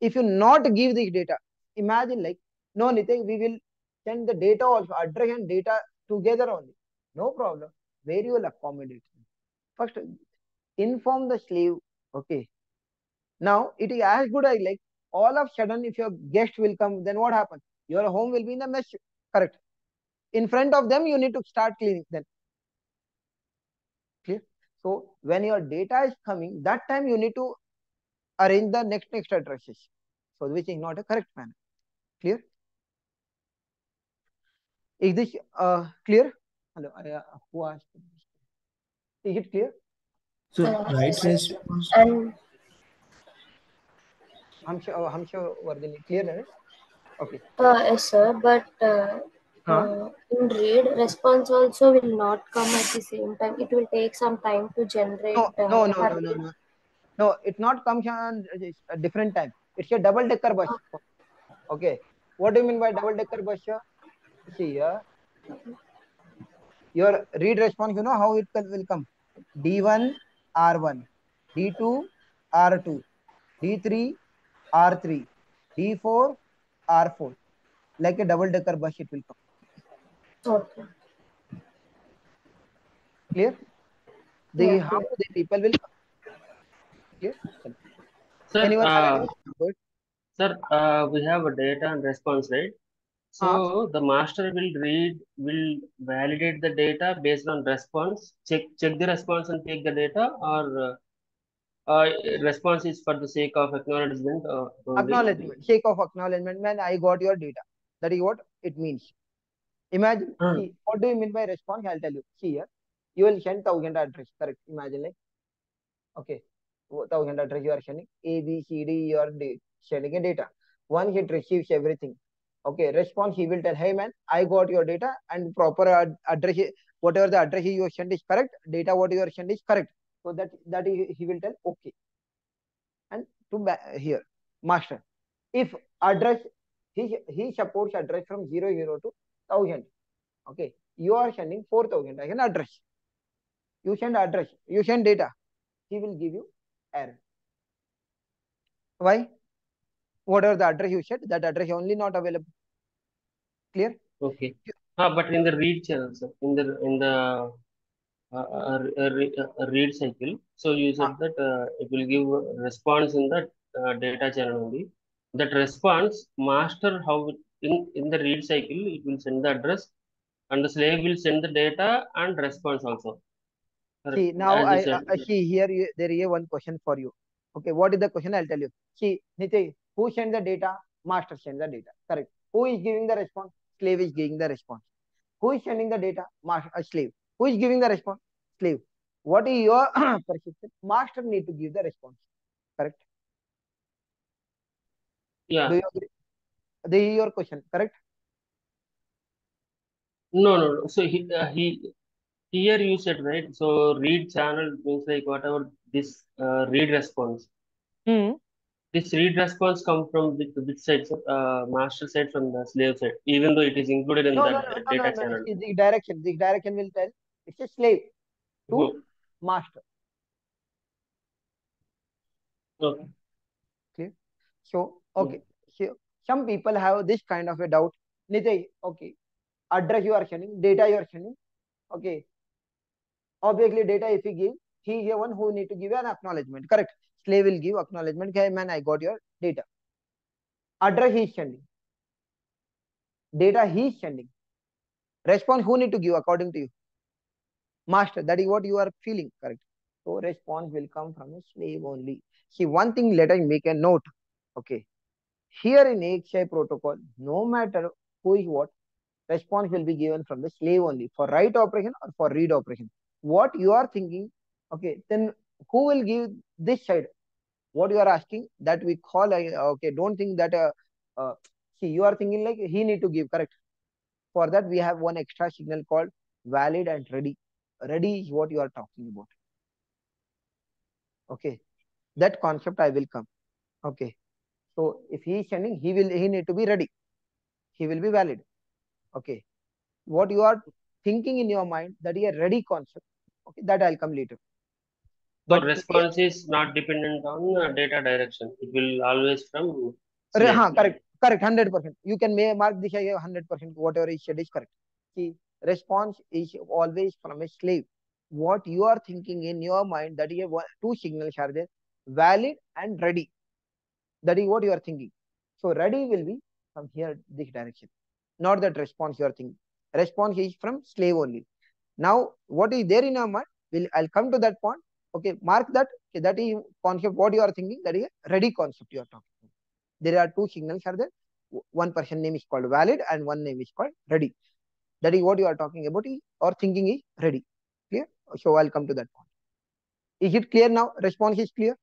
If you not give this data, imagine like, no Nitin, we will send the data also, address and data together only. No problem. Where you will accommodate. First, inform the slave. Okay. Now it is as good as like all of sudden if your guest will come, then what happens? Your home will be in a mess. Correct. In front of them, you need to start cleaning then. Clear? So when your data is coming, that time you need to arrange the next next addresses. So which is not a correct manner. Clear? Is this uh, clear? Hello, I, uh, who asked? Is it clear? So Uh, right yes, response. And Hamsha, uh, Hamsha Vardhani, clear? Right? Okay. uh, yes, sir. But uh, Huh? Uh, in read, response also will not come at the same time. It will take some time to generate. No, Uh, no, no, no, no, no. No, it not comes on a different time. It's a double decker bus. Okay. What do you mean by double decker bus? See here. Your read response, you know how it will come. D1, R1, D2, R2, D3, R3, D4, R4. Like a double decker bus, it will come. Okay. Clear? The Yeah, how clear. the people will come. Clear? Sir, Anyone uh, sir, uh, we have a data and response, right? So the master will read, will validate the data based on response, check check the response and take the data, or uh, uh, response is for the sake of acknowledgement uh, acknowledgement sake of acknowledgement man i got your data that is what it means imagine Hmm. see what do you mean by response? I'll tell you. See here you will send thousand address correct? Imagine like okay thousand address you are sending a b c d you are sending a data. Once it receives everything. Okay response he will tell hey man i got your data and proper ad- address whatever the address you send is correct data what you are send is correct. So that that he, he will tell okay. And to here master if address he he supports address from 0, 00 to 1000 okay you are sending 4000 as an address. You send address you send data. He will give you error. Why? Whatever the address you said? That address only not available. Clear? Okay. Ah, but in the read channel, sir, in the in the uh, uh, uh, re- uh, read cycle, so you said Ah. that uh, it will give response in that uh, data channel only. That response, master, how in in the read cycle, it will send the address, and the slave will send the data and response also. See now As i said. i see here you, there is one question for you. Okay what is the question? I'll tell you. See Nitya, who send the data? Master send the data. Correct. Who is giving the response? Slave is giving the response. Who is sending the data? Master a uh, slave. Who is giving the response? Slave. What is your perception? Master need to give the response. Correct? Yeah. do you agree this is your question correct No, no, no. So he, uh, he, here you said, right? So read channel means like whatever this uh, read response. hmm. This read response come from which, which side, uh, master side from the slave side, even though it is included in no that no no no data no, no. channel. See, the direction the direction will tell it's a slave to master Okay. so okay so some people have this kind of a doubt Nitij, okay. Address you are sending, data you are sending. Okay. Obviously, data if you give, he is the one who need to give an acknowledgement. Correct. Slave will give acknowledgement. Hey man, I got your data. Address he is sending. Data he is sending. Response who need to give according to you? Master. That is what you are feeling. Correct. So response will come from a slave only. See, one thing, let us make a note. Okay. Here in AXI protocol, no matter who is what, response will be given from the slave only for write operation or for read operation. What you are thinking, okay, then who will give this side? What you are asking that we call, okay, don't think that, uh, uh, see, you are thinking like he need to give, correct? For that, we have one extra signal called valid and ready. Ready is what you are talking about. Okay. That concept I will come. Okay. So if he is sending, he will he need to be ready. He will be valid. Okay. What you are thinking in your mind that is a ready concept. Okay, that I'll come later. So response is not dependent on uh, data direction. It will always from. Huh, correct, correct, hundred percent. You can mark this hundred percent. Whatever is said is correct. See, response is always from a slave. What you are thinking in your mind that is two signals are there, valid and ready. That is what you are thinking. So ready will be from here this direction, not that response you are thinking. Response is from slave only. Now, what is there in your mind? Will I'll come to that point. Okay, mark that. Okay, that is concept. What you are thinking? That is a ready concept you are talking. About. There are two signals are there. One person name is called valid and one name is called ready. That is what you are talking about or thinking is ready. Clear? So I'll come to that point. Is it clear now? Response is clear.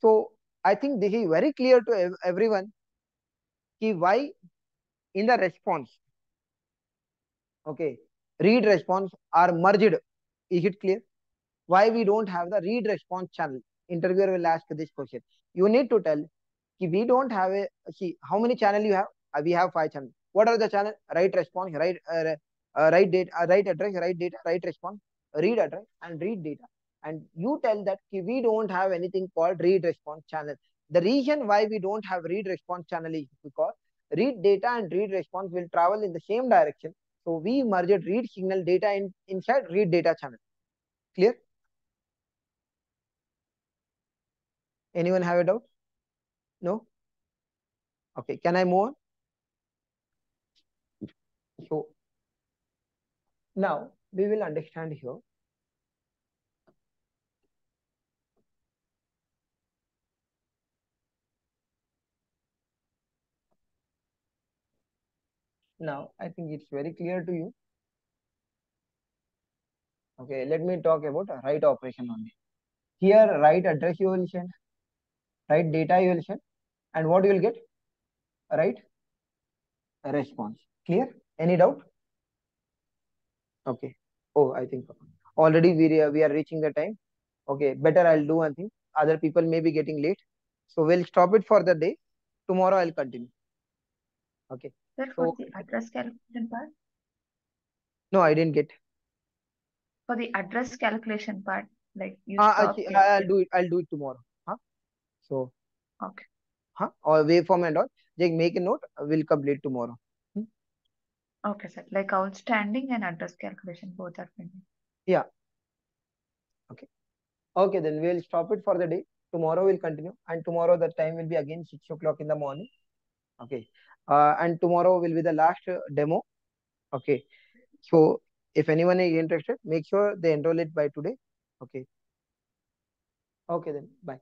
So I think this is very clear to everyone. Ki why in the response, okay, read response are merged. Is it clear? Why we don't have the read response channel? Interviewer will ask this question. You need to tell ki we don't have a see how many channel you have. Uh, we have five channels. What are the channel? Write response, write uh, uh, write data, uh, write address, write data, write response, read address, and read data. And you tell that we don't have anything called read response channel. The reason why we don't have read response channel is because read data and read response will travel in the same direction. So we merged read signal data in inside read data channel. Clear? Anyone have a doubt? No? Okay, can I move on? So now we will understand here. Now I think it's very clear to you. Okay, let me talk about write operation only. Here, write address you will send, write data you will send, and what you will get? Right? Response. Clear? Any doubt? Okay. Oh, I think already we are, we are reaching the time. Okay, better I'll do one thing. Other people may be getting late. So we'll stop it for the day. Tomorrow I'll continue. Okay. Sir, for the address calculation part? No, I didn't get. For the address calculation part, like you uh, I'll, I'll do it. I'll do it tomorrow. Huh? So. Okay. Huh? Or waveform and all. Just make a note. We'll complete tomorrow. Hmm? Okay, sir. Like outstanding and address calculation both are pending. Yeah. Okay. Okay, then we'll stop it for the day. Tomorrow we'll continue, and tomorrow the time will be again six o'clock in the morning. Okay. Uh, and tomorrow will be the last uh, demo. Okay. So if anyone is interested, make sure they enroll it by today. Okay. Okay then. Bye.